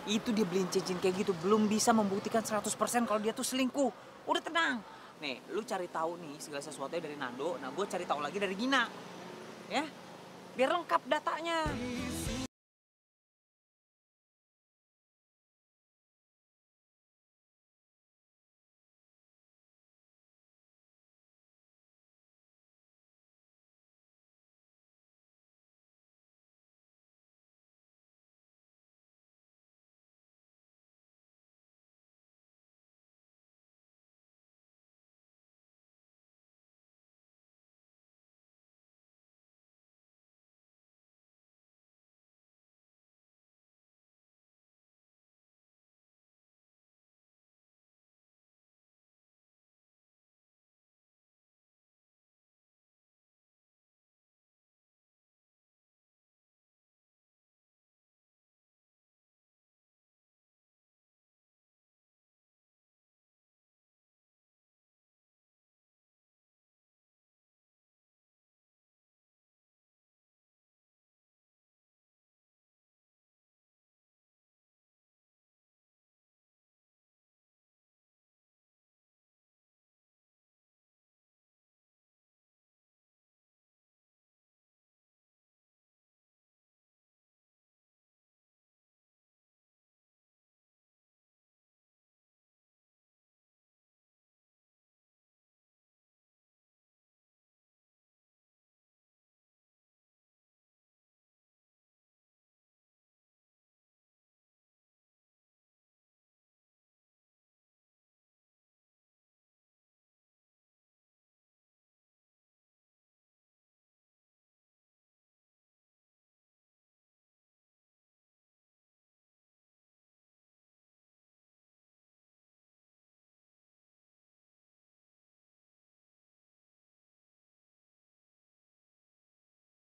Itu dia beliin cincin kayak gitu belum bisa membuktikan 100% kalau dia tuh selingkuh. Udah tenang. Nih, lu cari tahu nih segala sesuatunya dari Nando. Nah, gue cari tahu lagi dari Gina. Ya. Biar lengkap datanya.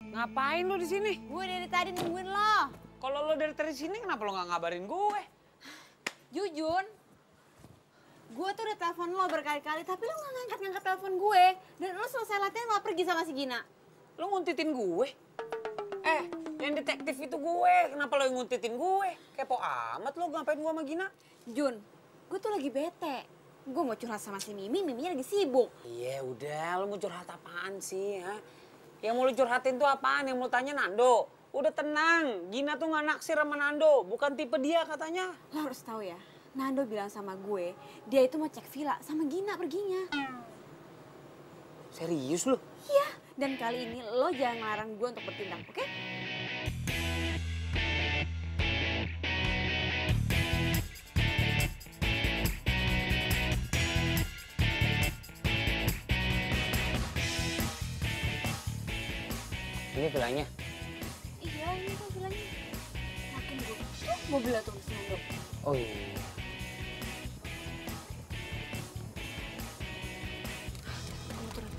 Ngapain lu di sini? Gue dari tadi nungguin lo. Kalau lo dari tadi sini kenapa lo nggak ngabarin gue? Jujun, gue tuh udah telepon lo berkali-kali, tapi lo nggak ngangkat-ngangkat telepon gue. Dan lo selesai latihan lo pergi sama si Gina. Lo nguntitin gue? Eh, yang detektif itu gue. Kenapa lo yang nguntitin gue? Kepo amat lo ngapain gue sama Gina? Jun, gue tuh lagi bete. Gue mau curhat sama si Mimi, Miminya lagi sibuk. Iya udah, lo mau curhat apaan sih? Yang mau lo curhatin tuh apaan? Yang mau tanya Nando? Udah tenang, Gina tuh nggak naksir sama Nando. Bukan tipe dia katanya. Lo harus tahu ya, Nando bilang sama gue, dia itu mau cek villa sama Gina perginya. Serius lo? Iya, dan kali ini lo jangan ngelarang gue untuk bertindak, oke? Ini villanya. Iya, ini tuh villanya. Makin gue tuh mobilnya tuh Nando. Oh iya.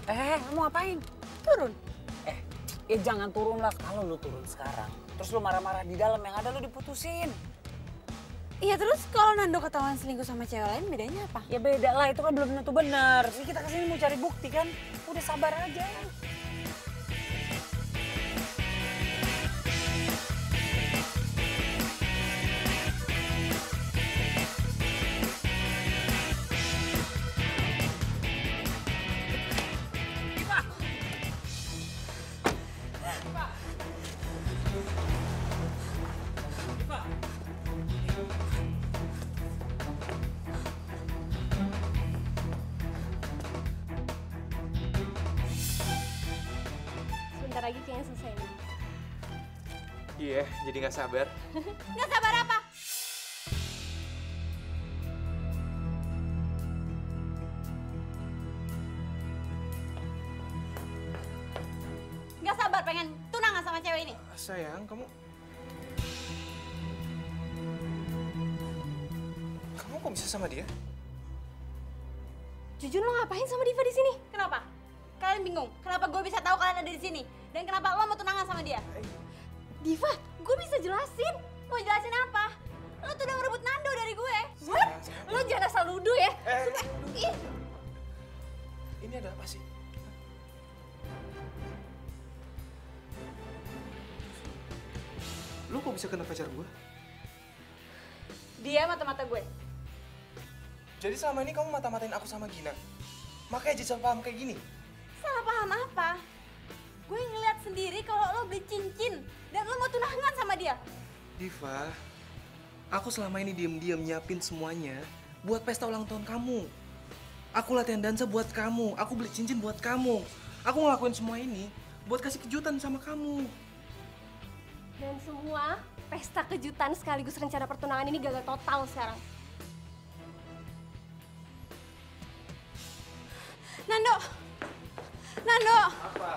Eh, mau ngapain? Turun. Eh, ya jangan turun lah. Kalau lu turun sekarang, terus lu marah-marah di dalam, yang ada lu diputusin. Iya terus kalau Nando ketahuan selingkuh sama cewek lain bedanya apa? Ya beda lah, itu kan belum tentu benar. Ini kita ke sini mau cari bukti kan. Udah sabar aja. Sebentar lagi kayaknya selesai nih. Iya, jadi nggak sabar. Nggak sabar apa? Nggak sabar pengen tunangan sama cewek ini. Sayang, kamu... Kamu kok bisa sama dia? Jujur lo ngapain sama Diva di sini? Kenapa? Kalian bingung? Kenapa gue bisa tahu kalian ada di sini? Dan kenapa lo mau tunangan sama dia? Diva, gue bisa jelasin. Mau jelasin apa? Lo tuh udah ngerebut Nando dari gue. What? Lo jangan asal nuduh ya. Eh. Ih, Ini ada apa sih? Lu kok bisa kena pacar gue? dia mata-mata gue. Jadi selama ini kamu mata-matain aku sama Gina? Makanya jadi salah paham kayak gini? Salah paham apa? Gue ngeliat sendiri kalau lo beli cincin dan lo mau tunangan sama dia. Diva, aku selama ini diem-diem nyiapin semuanya buat pesta ulang tahun kamu. Aku latihan dansa buat kamu, aku beli cincin buat kamu. Aku ngelakuin semua ini buat kasih kejutan sama kamu. Dan semua pesta kejutan sekaligus rencana pertunangan ini gagal total sekarang. Nando! Nando! Apa?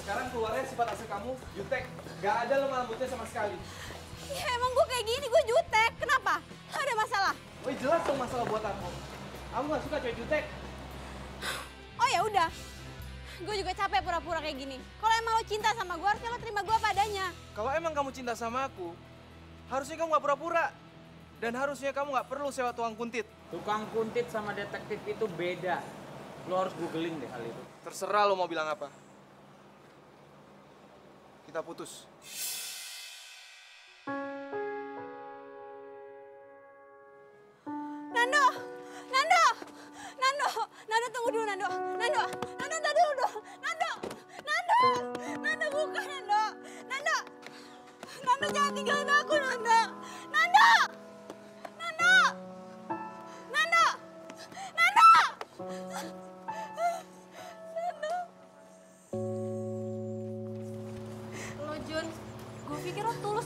Sekarang keluarnya sifat asli kamu, jutek. Gak ada lemah lembutnya sama sekali. Ya emang gue kayak gini, gue jutek. Kenapa? Ada masalah? Oh jelas dong masalah buat aku. Aku gak suka cewek jutek. Oh ya udah. Gue juga capek pura-pura kayak gini. Kalau emang lo cinta sama gue, harusnya lo terima gue apa adanya. Kalau emang kamu cinta sama aku, harusnya kamu gak pura-pura. Dan harusnya kamu gak perlu sewa tukang kuntit. Tukang kuntit sama detektif itu beda. Lo harus googling deh hal itu. Terserah lo mau bilang apa. Kita putus. Nando! Nando! Nando! Nando tunggu dulu Nando! Nando! Nando tunggu dulu! Nando! Nando! Nando bukan Nando! Nando! Nando jangan tinggalin aku! Nando! Nando! Nando! Nando! Nando!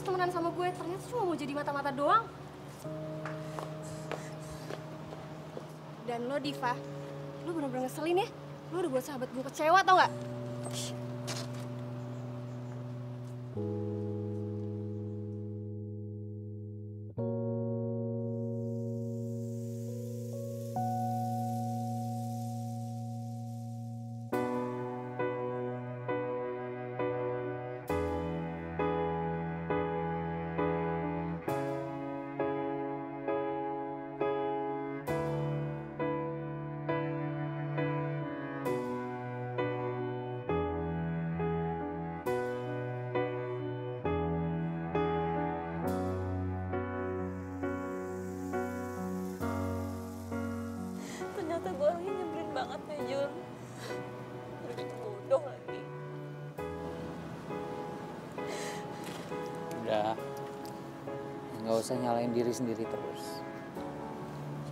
Temenan sama gue, ternyata cuma mau jadi mata-mata doang. Dan lo Diva, lo bener-bener ngeselin ya. Lo udah buat sahabat gue kecewa tau gak? Usah nyalain diri sendiri terus.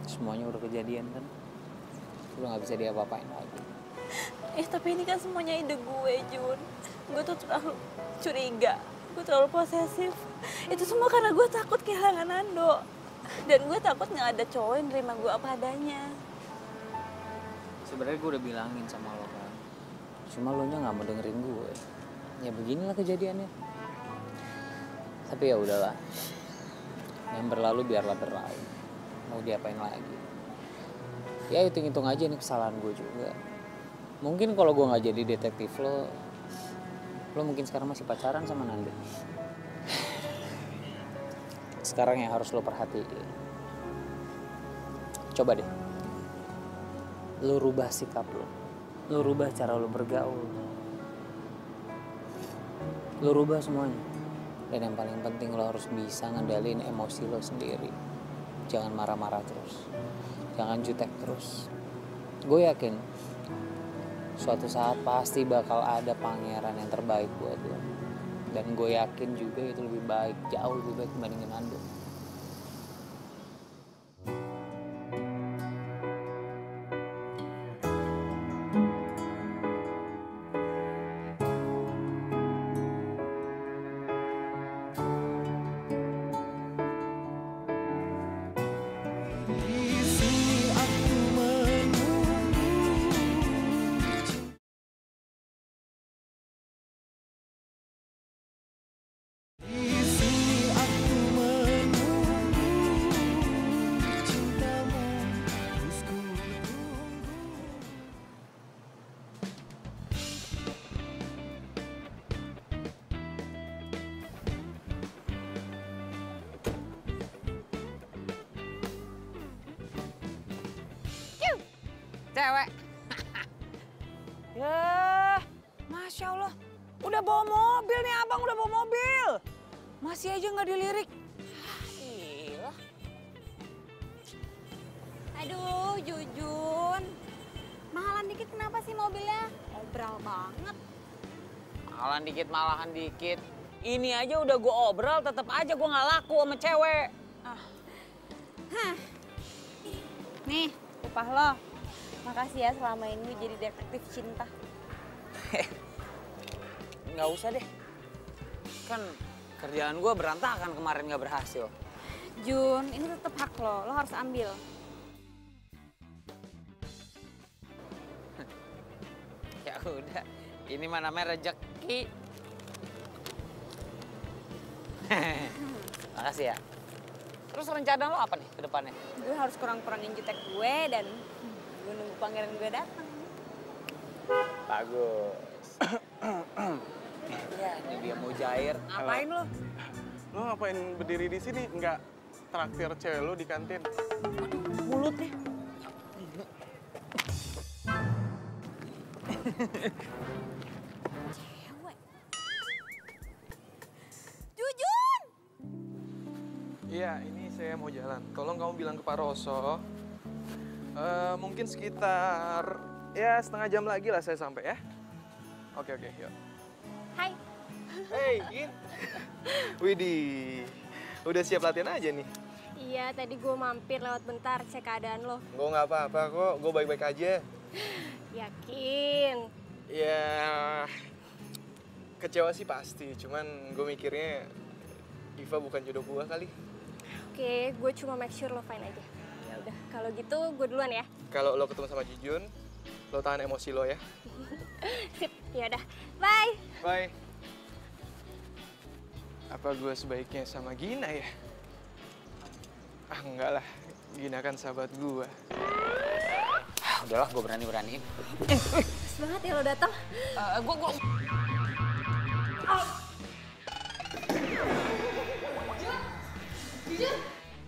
Semuanya udah kejadian kan, lu nggak bisa diapa-apain lagi. Eh tapi ini kan semuanya ide gue Jun. Gue tuh terlalu curiga. Gue terlalu posesif. Itu semua karena gue takut kehilangan Nando. Dan gue takut nggak ada cowok yang nerima gue apa adanya. Sebenarnya gue udah bilangin sama lo kan, cuma lo nya nggak mau dengerin gue. Ya beginilah kejadiannya. Tapi ya udahlah, yang berlalu biarlah berlalu. Mau diapain lagi? Ya hitung-hitung aja ini kesalahan gue juga. Mungkin kalau gue nggak jadi detektif lo, lo mungkin sekarang masih pacaran sama Nanda. Sekarang yang harus lo perhatiin. Coba deh, lo rubah sikap lo. Lo rubah cara lo bergaul. Lo rubah semuanya. Dan yang paling penting lo harus bisa ngendalin emosi lo sendiri. Jangan marah-marah terus. Jangan jutek terus. Gue yakin suatu saat pasti bakal ada pangeran yang terbaik buat lo. Dan gue yakin juga itu lebih baik, jauh lebih baik dibandingin Ando. Malahan dikit, malahan dikit. Ini aja udah gue obral, tetap aja gue nggak laku sama cewek. Nih, upah lo. Makasih ya selama ini jadi detektif cinta. Nggak usah deh. Kan kerjaan gue berantakan kemarin nggak berhasil. Jun, ini tetap hak lo. Lo harus ambil. Ya udah, ini mana namanya rezeki. Makasih ya. Terus rencana lo apa nih ke depannya? Gue harus kurang-kurangin jutek gue dan gue nunggu pangeran gue datang. Bagus. ya, ini dia mau jair. Ngapain lo? Lo ngapain berdiri di sini? Nggak traktir cewek lo di kantin? Mulut nih. Iya, ini saya mau jalan. Tolong kamu bilang ke Pak Roso. eh, mungkin sekitar ya setengah jam lagi lah saya sampai ya. Oke oke, yuk. Hai. Hey, Gin. Widih, udah siap latihan aja nih. Iya, tadi gue mampir lewat bentar cek keadaan lo. Gue nggak apa-apa kok, gue baik-baik aja. Yakin? Ya, kecewa sih pasti. Cuman gue mikirnya Iva bukan jodoh gue kali. Oke, gue cuma make sure lo fine aja. Ya udah, kalau gitu gue duluan ya. Kalau lo ketemu sama Jijun, lo tahan emosi lo ya. Sip, ya udah. Bye. Bye. Apa gue sebaiknya sama Gina ya? Ah enggak lah, Gina kan sahabat gue. Ah, udahlah, gue berani-beraniin. Pas banget ya lo datang. Eh, gue, gue... Jun,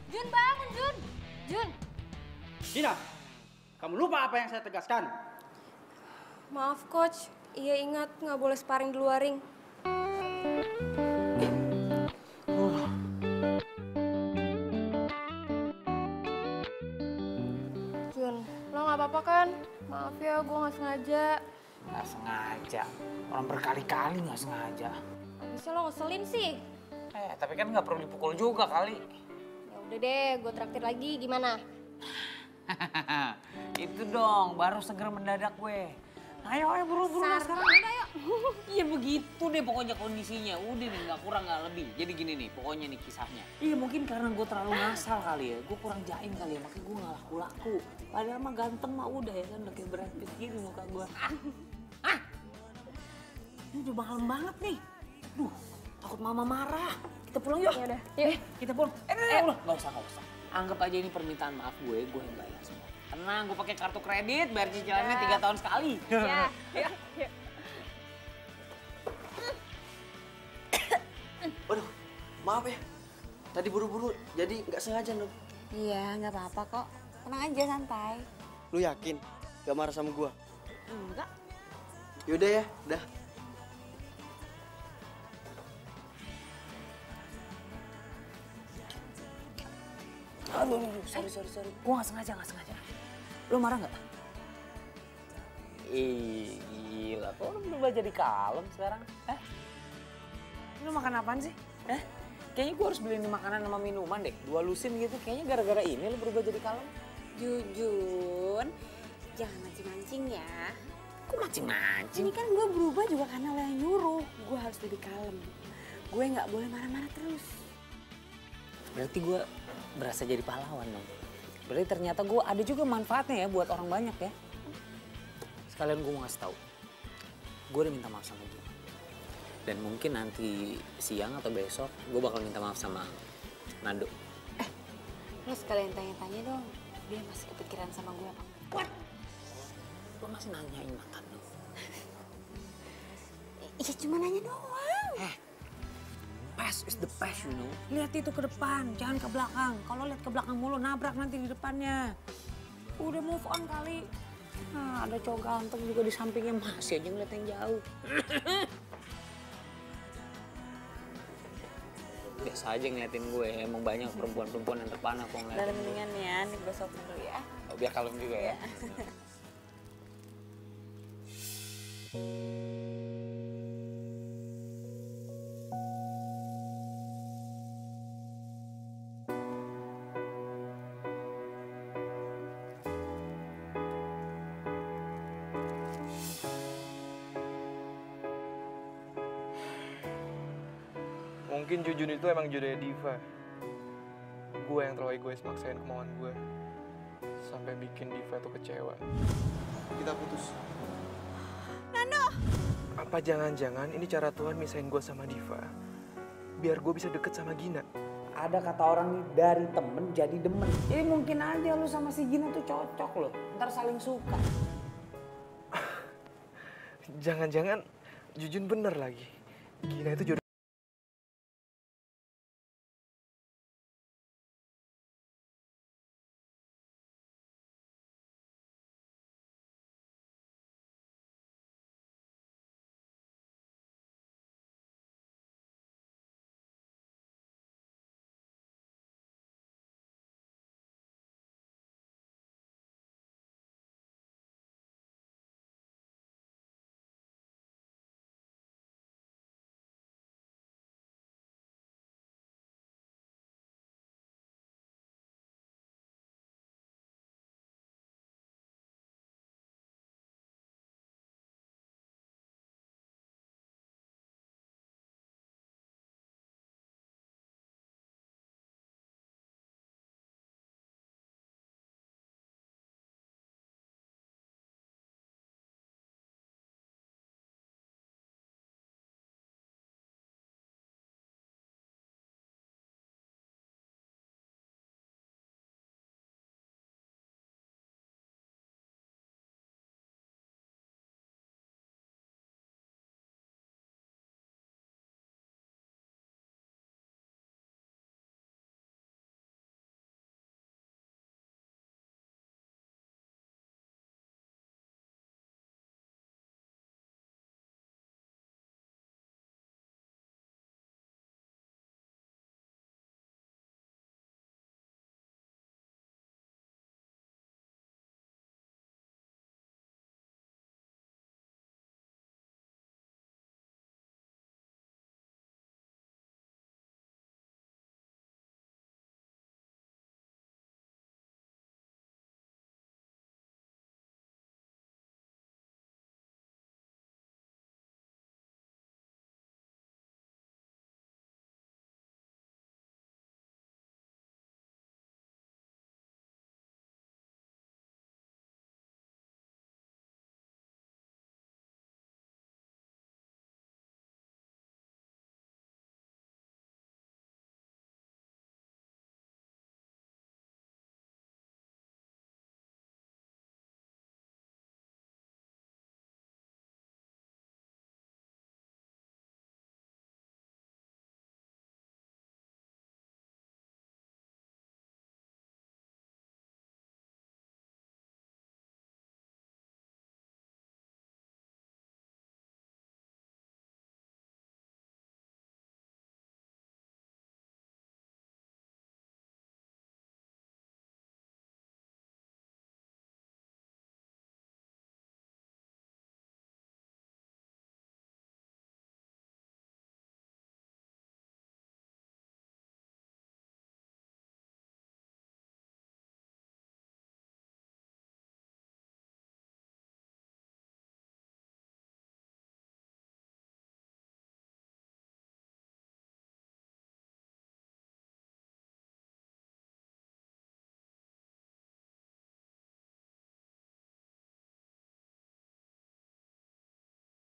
Jun bangun Jun. Jun, Gina, kamu lupa apa yang saya tegaskan? maaf coach. Iya ingat nggak boleh sparring di luar ring. Jun, lo nggak apa-apa kan? Maaf ya, gue nggak sengaja. Nggak sengaja. Orang berkali-kali nggak sengaja. Habisnya lo ngeselin sih. Eh, tapi kan nggak perlu dipukul juga kali. Ya udah deh, gue traktir lagi. Gimana? Itu dong, baru seger mendadak gue. Ayo, ayo buru-buru sekarang. udah, yuk. Iya begitu deh pokoknya kondisinya. Udah nih nggak kurang nggak lebih. Jadi gini nih pokoknya nih kisahnya. Iya mungkin karena gue terlalu ngasal kali ya. Gue kurang jaim kali ya. Makanya gue nggak laku-laku. Padahal mah ganteng mah udah ya kan. Udah kayak Pitt gini muka gue. Ah, ah. Ini udah malam banget nih. Duh, takut mama marah. Kita pulang yuk. Ya udah, Eh, kita pulang. Eh, eh, eh, udah. Nggak usah, nggak usah. Anggap aja ini permintaan maaf gue. Gue yang bayar semua. Tenang, gue pakai kartu kredit. Bayar cicilannya tiga tahun sekali. Ya, ya, ya. Waduh, maaf ya. Tadi buru-buru, jadi nggak sengaja Nur. Iya, nggak apa-apa kok. Tenang aja, santai. Lu yakin? Gak marah sama gua? Enggak. Yaudah ya, dah. Aduh, aduh, sorry, sorry, sorry. Gue gak sengaja, gak sengaja. Lo marah gak? Ih, gila. Kok lo berubah jadi kalem sekarang? Eh? Lo makan apaan sih? Eh? Kayaknya gue harus beliin makanan sama minuman deh. Dua lusin gitu. Kayaknya gara-gara ini lo berubah jadi kalem. Jujun, jangan mancing-mancing ya. Kok mancing-mancing? Ini kan gue berubah juga karena lo yang nyuruh. Gue harus lebih kalem. Gue nggak boleh marah-marah terus. Berarti gue berasa jadi pahlawan dong. Berarti ternyata gue ada juga manfaatnya ya buat orang banyak ya. Sekalian gue mau ngasih tahu. Gue udah minta maaf sama dia. Dan mungkin nanti siang atau besok gue bakal minta maaf sama Nando. Lo sekalian tanya-tanya dong. Dia masih kepikiran sama gue apa? What? Lo masih nanyain mantan lo? Iya cuma nanya doang. Eh, past is the past you know. Lihat itu ke depan, jangan ke belakang. Kalau lihat ke belakang mulu nabrak nanti di depannya. Udah move on kali. Nah, ada cowok ganteng juga di sampingnya masih aja ngeliat yang jauh. Biasa aja ngeliatin gue, emang banyak perempuan-perempuan yang terpana kok Udah ngeliatin gue. mendingan ya, nih gue sopin dulu ya. Oh, biar kalem juga ya. Jujun itu emang jodohnya Diva. Gue yang terlalu egois maksain kemauan gue. Sampai bikin Diva tuh kecewa. Kita putus. Nando! Apa jangan-jangan ini cara Tuhan misahin gue sama Diva? Biar gue bisa deket sama Gina. Ada kata orang nih dari temen jadi demen. Jadi mungkin aja lu sama si Gina tuh cocok loh. Ntar saling suka. Jangan-jangan Jujun bener lagi. Gina itu jodoh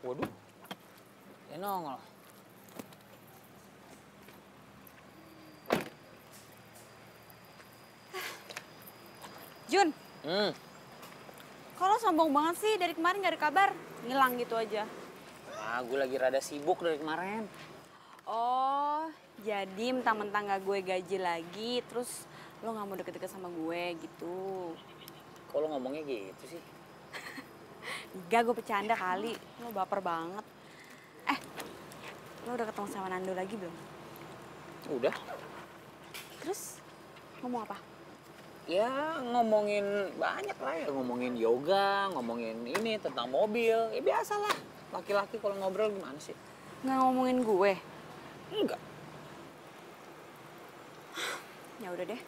Waduh. Dia nongol. Jun, Hmm. kalau sombong banget sih dari kemarin gak ada kabar, ngilang gitu aja. Ah, gue lagi rada sibuk dari kemarin. Oh, jadi mentang-mentang gak gue gaji lagi, terus lo gak mau deket-deket sama gue gitu. Kok lo ngomongnya gitu sih? Enggak, gue bercanda kali. Lo baper banget. Eh, lo udah ketemu sama Nando lagi belum? Udah. Terus ngomong apa? Ya ngomongin banyak lah ya. Ngomongin yoga, ngomongin ini tentang mobil. Ya biasa lah. Laki-laki kalau ngobrol gimana sih? Nggak ngomongin gue? Enggak. Ya udah deh.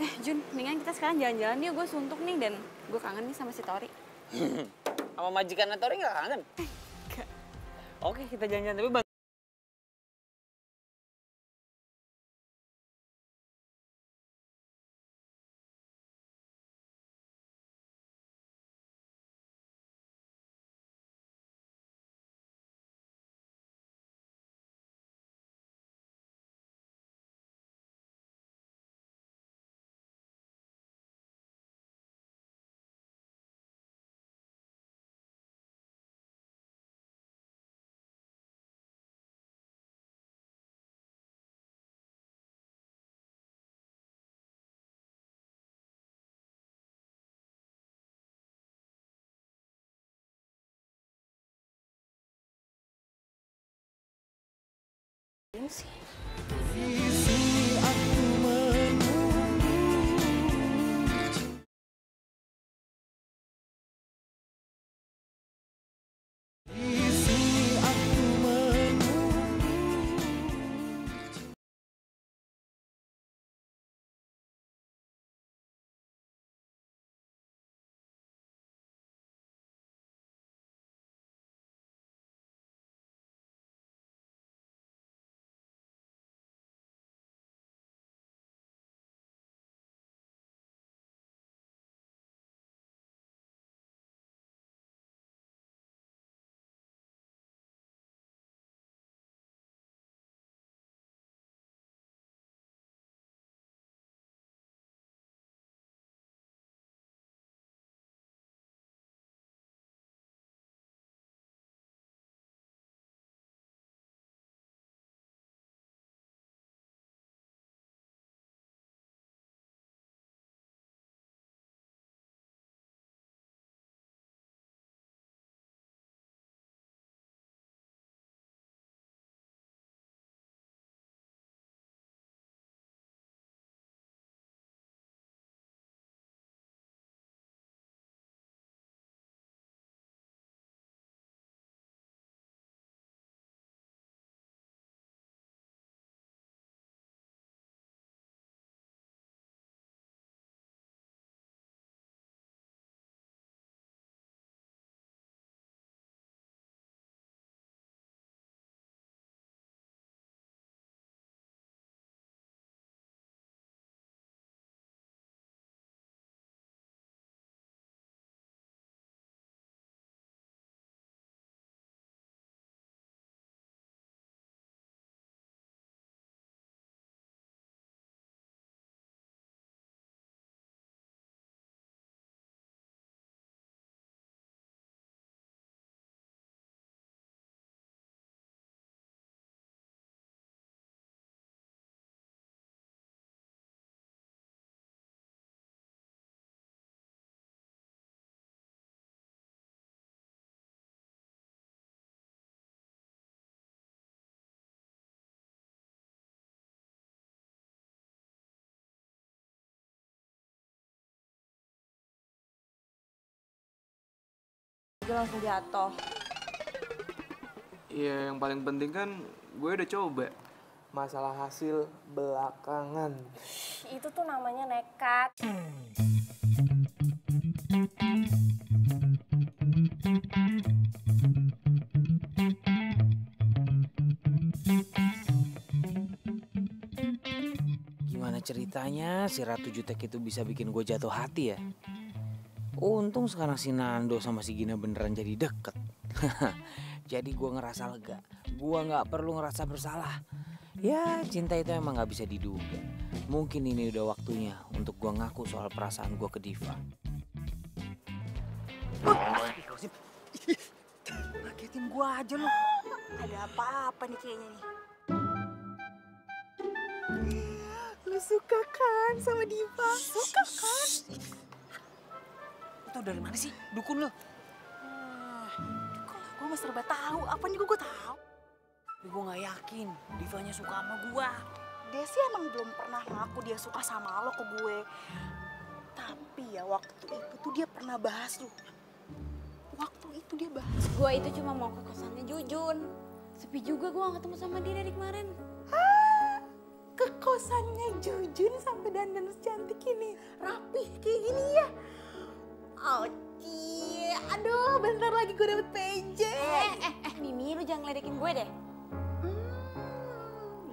Eh, Jun, mendingan kita sekarang jalan-jalan yuk. Gue suntuk nih dan gue kangen nih sama si Tori. Sama majikan Tori nggak kangen? Enggak. Oke, kita jalan-jalan. Tapi bang... Gue langsung jatuh. Iya, yang paling penting kan gue udah coba. Masalah hasil belakangan. Itu tuh namanya nekat. Gimana ceritanya si Ratu Jutek itu bisa bikin gue jatuh hati ya? Untung sekarang si Nando sama si Gina beneran jadi deket. Jadi gue ngerasa lega. Gue nggak perlu ngerasa bersalah. Ya cinta itu emang nggak bisa diduga. Mungkin ini udah waktunya untuk gue ngaku soal perasaan gue ke Diva. Ngagetin gua aja lu. Ada apa-apa nih kayaknya nih. Lu suka kan sama Diva? Suka kan? Itu dari mana sih dukun lo? Kok gue mah serba tahu, apa juga gue tahu. Tapi gue nggak yakin Divanya suka sama gue. Dia sih emang belum pernah ngaku dia suka sama lo ke gue. Tapi ya waktu itu tuh dia pernah bahas lu. Waktu itu dia bahas. Gue itu cuma mau ke kosannya Jujun. Sepi juga gue gak ketemu sama dia dari kemarin. Ke kosannya Jujun sampai dandan secantik ini. Rapih kayak gini ya. Oh, cie. Aduh, bentar lagi gue dapet PJ. Eh, eh, eh, Mimi lu jangan ngeledekin gue deh.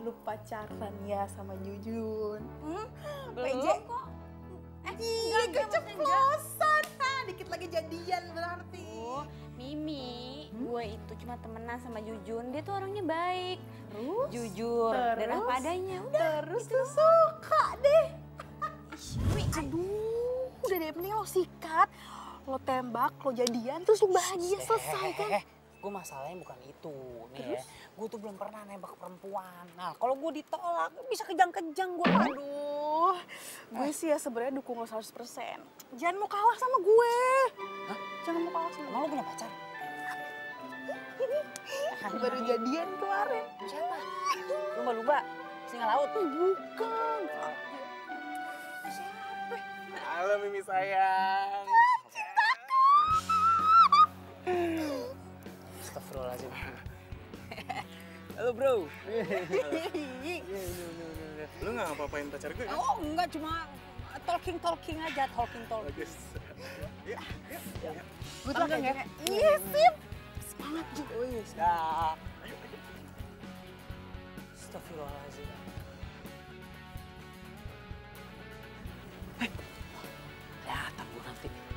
Lu pacaran ya sama Jujun. Hmm? Belum PJ. kok. Eh, iya, keceplosan. Ah, dikit lagi jadian berarti. Oh, Mimi, gue itu cuma temenan sama Jujun. Dia tuh orangnya baik, Terus? jujur, dan Terus? apa adanya. Udah, Terus gitu tuh suka deh. Wih, aduh, udah deh mending lo sikat, lo tembak, lo jadian, terus lo bahagia selesai kan? gue masalahnya bukan itu nih ya. Gue tuh belum pernah nembak perempuan. Nah kalau gue ditolak bisa kejang-kejang gue. Aduh, gue sih ya sebenarnya dukung lo 100%. Jangan mau kalah sama gue. Hah? Jangan mau kalah sama Emang lo punya pacar? gue. Baru jadian kemarin. Siapa? Lumba-lumba? Singa laut? Bukan. Halo Mimi sayang. Astagfirullahaladzim. Halo bro. Lu nggak apa-apain pacar gue? Oh enggak cuma talking talking aja talking talking. Bagus. Yuk, yuk, yuk. Gue tuh ya. Iya, sip. Semangat juga. Dah. Astagfirullahaladzim. Hei, kelihatan gue nanti.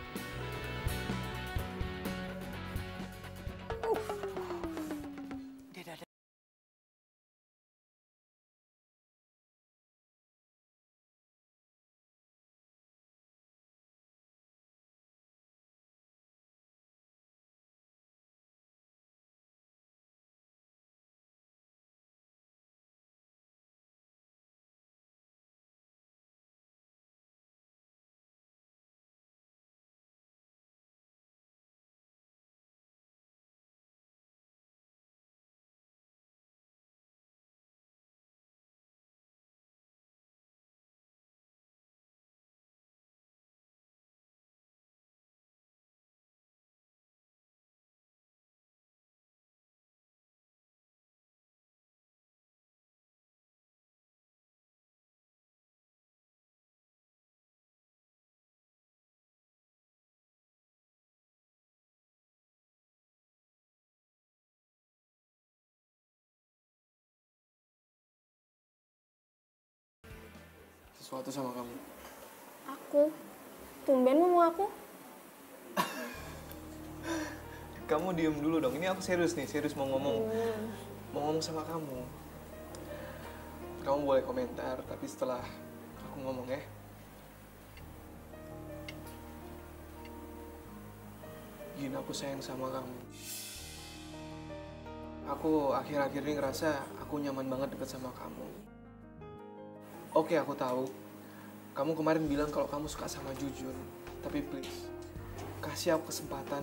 Sesuatu sama kamu. Aku. Tumben mau aku. Kamu diem dulu dong. Ini aku serius nih, serius mau ngomong. Mau ngomong sama kamu. Kamu boleh komentar, tapi setelah aku ngomong ya. Gin, aku sayang sama kamu. Aku akhir-akhir ini ngerasa aku nyaman banget deket sama kamu. Oke, aku tahu. Kamu kemarin bilang kalau kamu suka sama Jujun. Tapi please, kasih aku kesempatan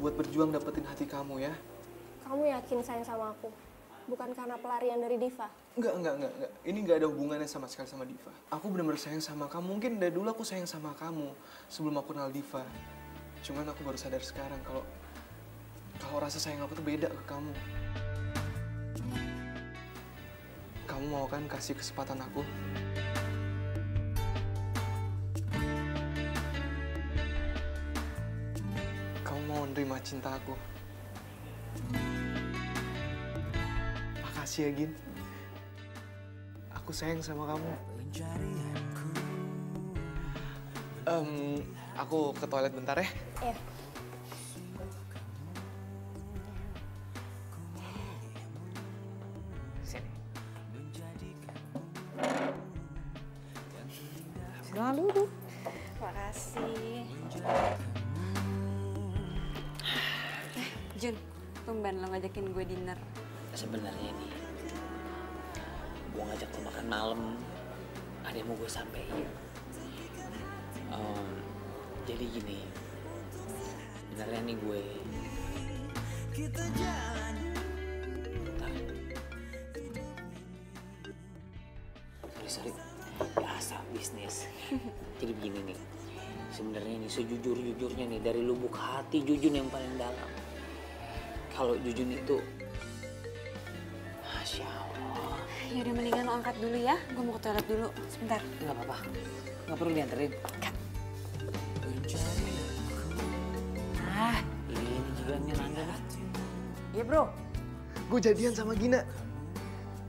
buat berjuang dapetin hati kamu ya. Kamu yakin sayang sama aku? Bukan karena pelarian dari Diva? Enggak, enggak, enggak, enggak. Ini enggak ada hubungannya sama sekali sama Diva. Aku benar-benar sayang sama kamu. Mungkin dari dulu aku sayang sama kamu sebelum aku kenal Diva. Cuman aku baru sadar sekarang kalau kalau rasa sayang aku tuh beda ke kamu. Kamu mau kan kasih kesempatan aku? Kamu mau nerima cinta aku? Makasih ya, Gin. Aku sayang sama kamu. Em, aku ke toilet bentar ya. Iya. Dulu. Sebentar. Nggak apa-apa. Nggak perlu dianterin. Ah, ini juga. Iya bro. Gue jadian sama Gina.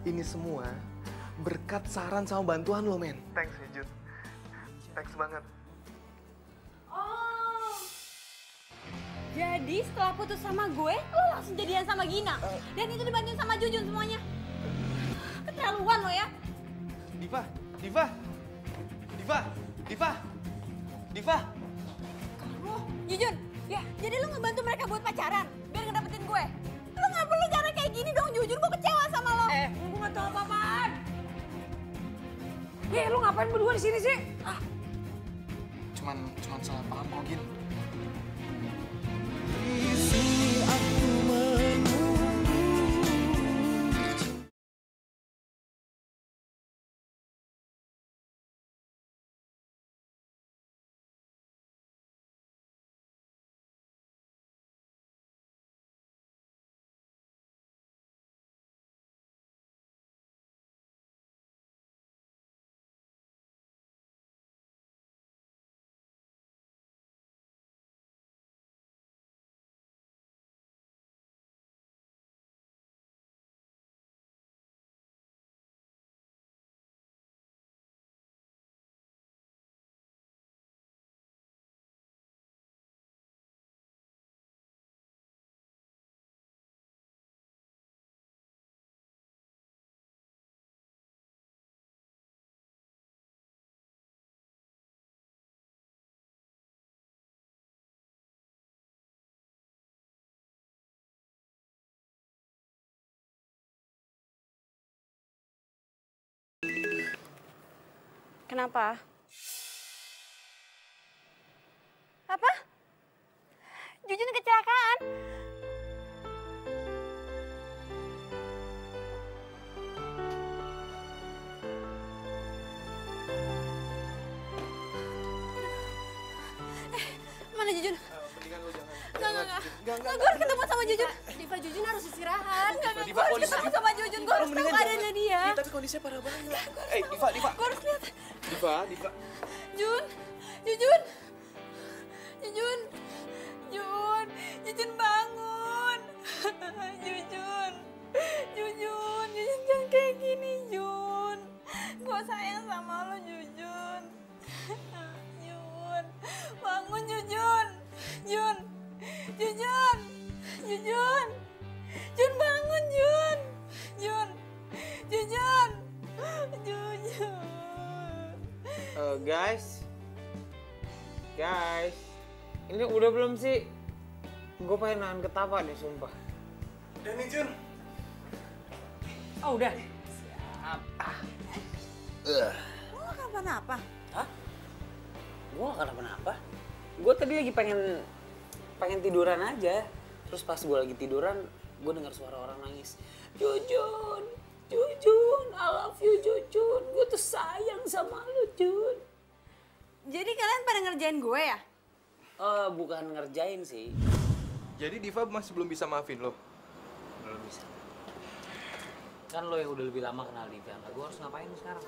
Ini semua berkat saran sama bantuan lo men. Thanks ya Jun. Thanks banget. Oh. Jadi setelah putus sama gue, lo langsung jadian sama Gina. Dan itu dibantuin sama Jujun semuanya. Keterlaluan lo ya. Diva, Diva, Diva, Diva, Diva. Lo, Jujun, ya jadi lo ngebantu mereka buat pacaran biar ngedapetin gue. Lo nggak perlu cara kayak gini dong, Jujun. Gue kecewa sama lo. Eh, gue gak tau apa-apaan. Eh, lu ngapain berdua di sini sih? Ah, Cuman, cuman salah paham kok Gin. Kenapa? Apa? Jujun kecelakaan? Eh, mana Jujun? Enggak, enggak, gue harus ketemu sama Jujun. Diva Jujun harus istirahat. Enggak, enggak, gue harus ketemu sama Jujun. Gue harus tahu keadaannya dia. Iya, tapi kondisinya parah banget. Eh, Diva, Diva. Gue harus lihat. Diva, Diva. Jun, Jujun, Jujun, Jun, Jujun bangun, Jujun, Jujun, Jujun jangan kayak gini Jun, gue sayang sama lo Jujun, Jun, bangun Jujun, Jun, Jujun, Jujun, Jun bangun Jun, Jun, Jujun, Jujun. Eh, guys, guys, ini udah belum sih? Gue pengen nahan ketawa nih, sumpah. Udah nih Jun. oh udah. Eh, Lu gak kenapa-napa? Hah? Gue gak kenapa-napa. Gue tadi lagi pengen pengen tiduran aja. Terus pas gue lagi tiduran, gue dengar suara orang nangis. Jujun, Jujun, I love you Jujun. Gue tuh sayang sama lu Jun. Jadi kalian pada ngerjain gue ya? Eh, bukan ngerjain sih. Jadi Diva masih belum bisa maafin lo. Belum bisa. Kan lo yang udah lebih lama kenal Diva. Gue harus ngapain sekarang?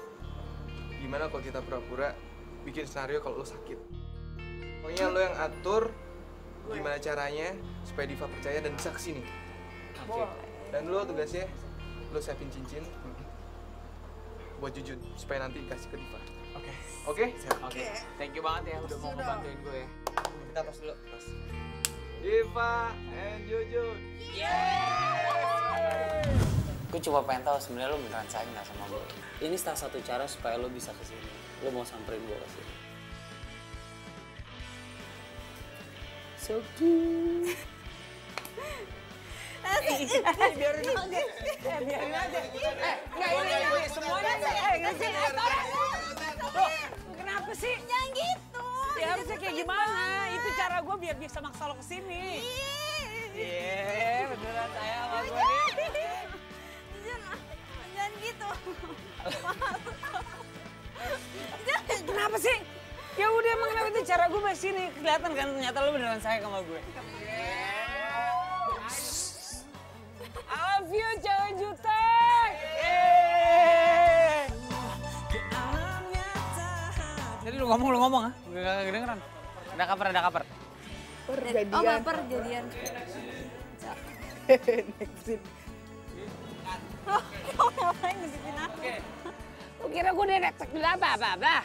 Gimana kalau kita pura-pura bikin skenario kalau lo sakit? Pokoknya lo yang atur gimana caranya supaya Diva percaya dan bisa ke sini. Oke. Dan lo tugasnya lo siapin cincin buat Jujun supaya nanti kasih ke Diva. Oke. Oke? Oke, thank you banget ya udah mau ngebantuin gue ya. Kita tos dulu. Tos. Diva and Jujun. Gue cuma pengen tahu sebenarnya lo beneran sayang gak sama gue. Ini salah satu cara supaya lo bisa ke sini. Lo mau samperin gue ke sini. So cute. Kenapa sih? Jangan gitu. Ya harusnya kayak gimana? Itu cara gue biar bisa maksa lo ke sini. Iya, beneran saya sama jangan gitu. Kenapa sih? Ya udah emang kenapa itu cara gue masih sini kelihatan kan ternyata lo beneran sayang sama gue. I love you, jutek. Yeay. Jadi lu ngomong, lu ngomong ah. Gue gak kedengeran. Ada kabar, ada kabar. Oh baper jadian. Ngapain ngintipin aku? Lu kira gue udah netek dulu apa, apa, apa?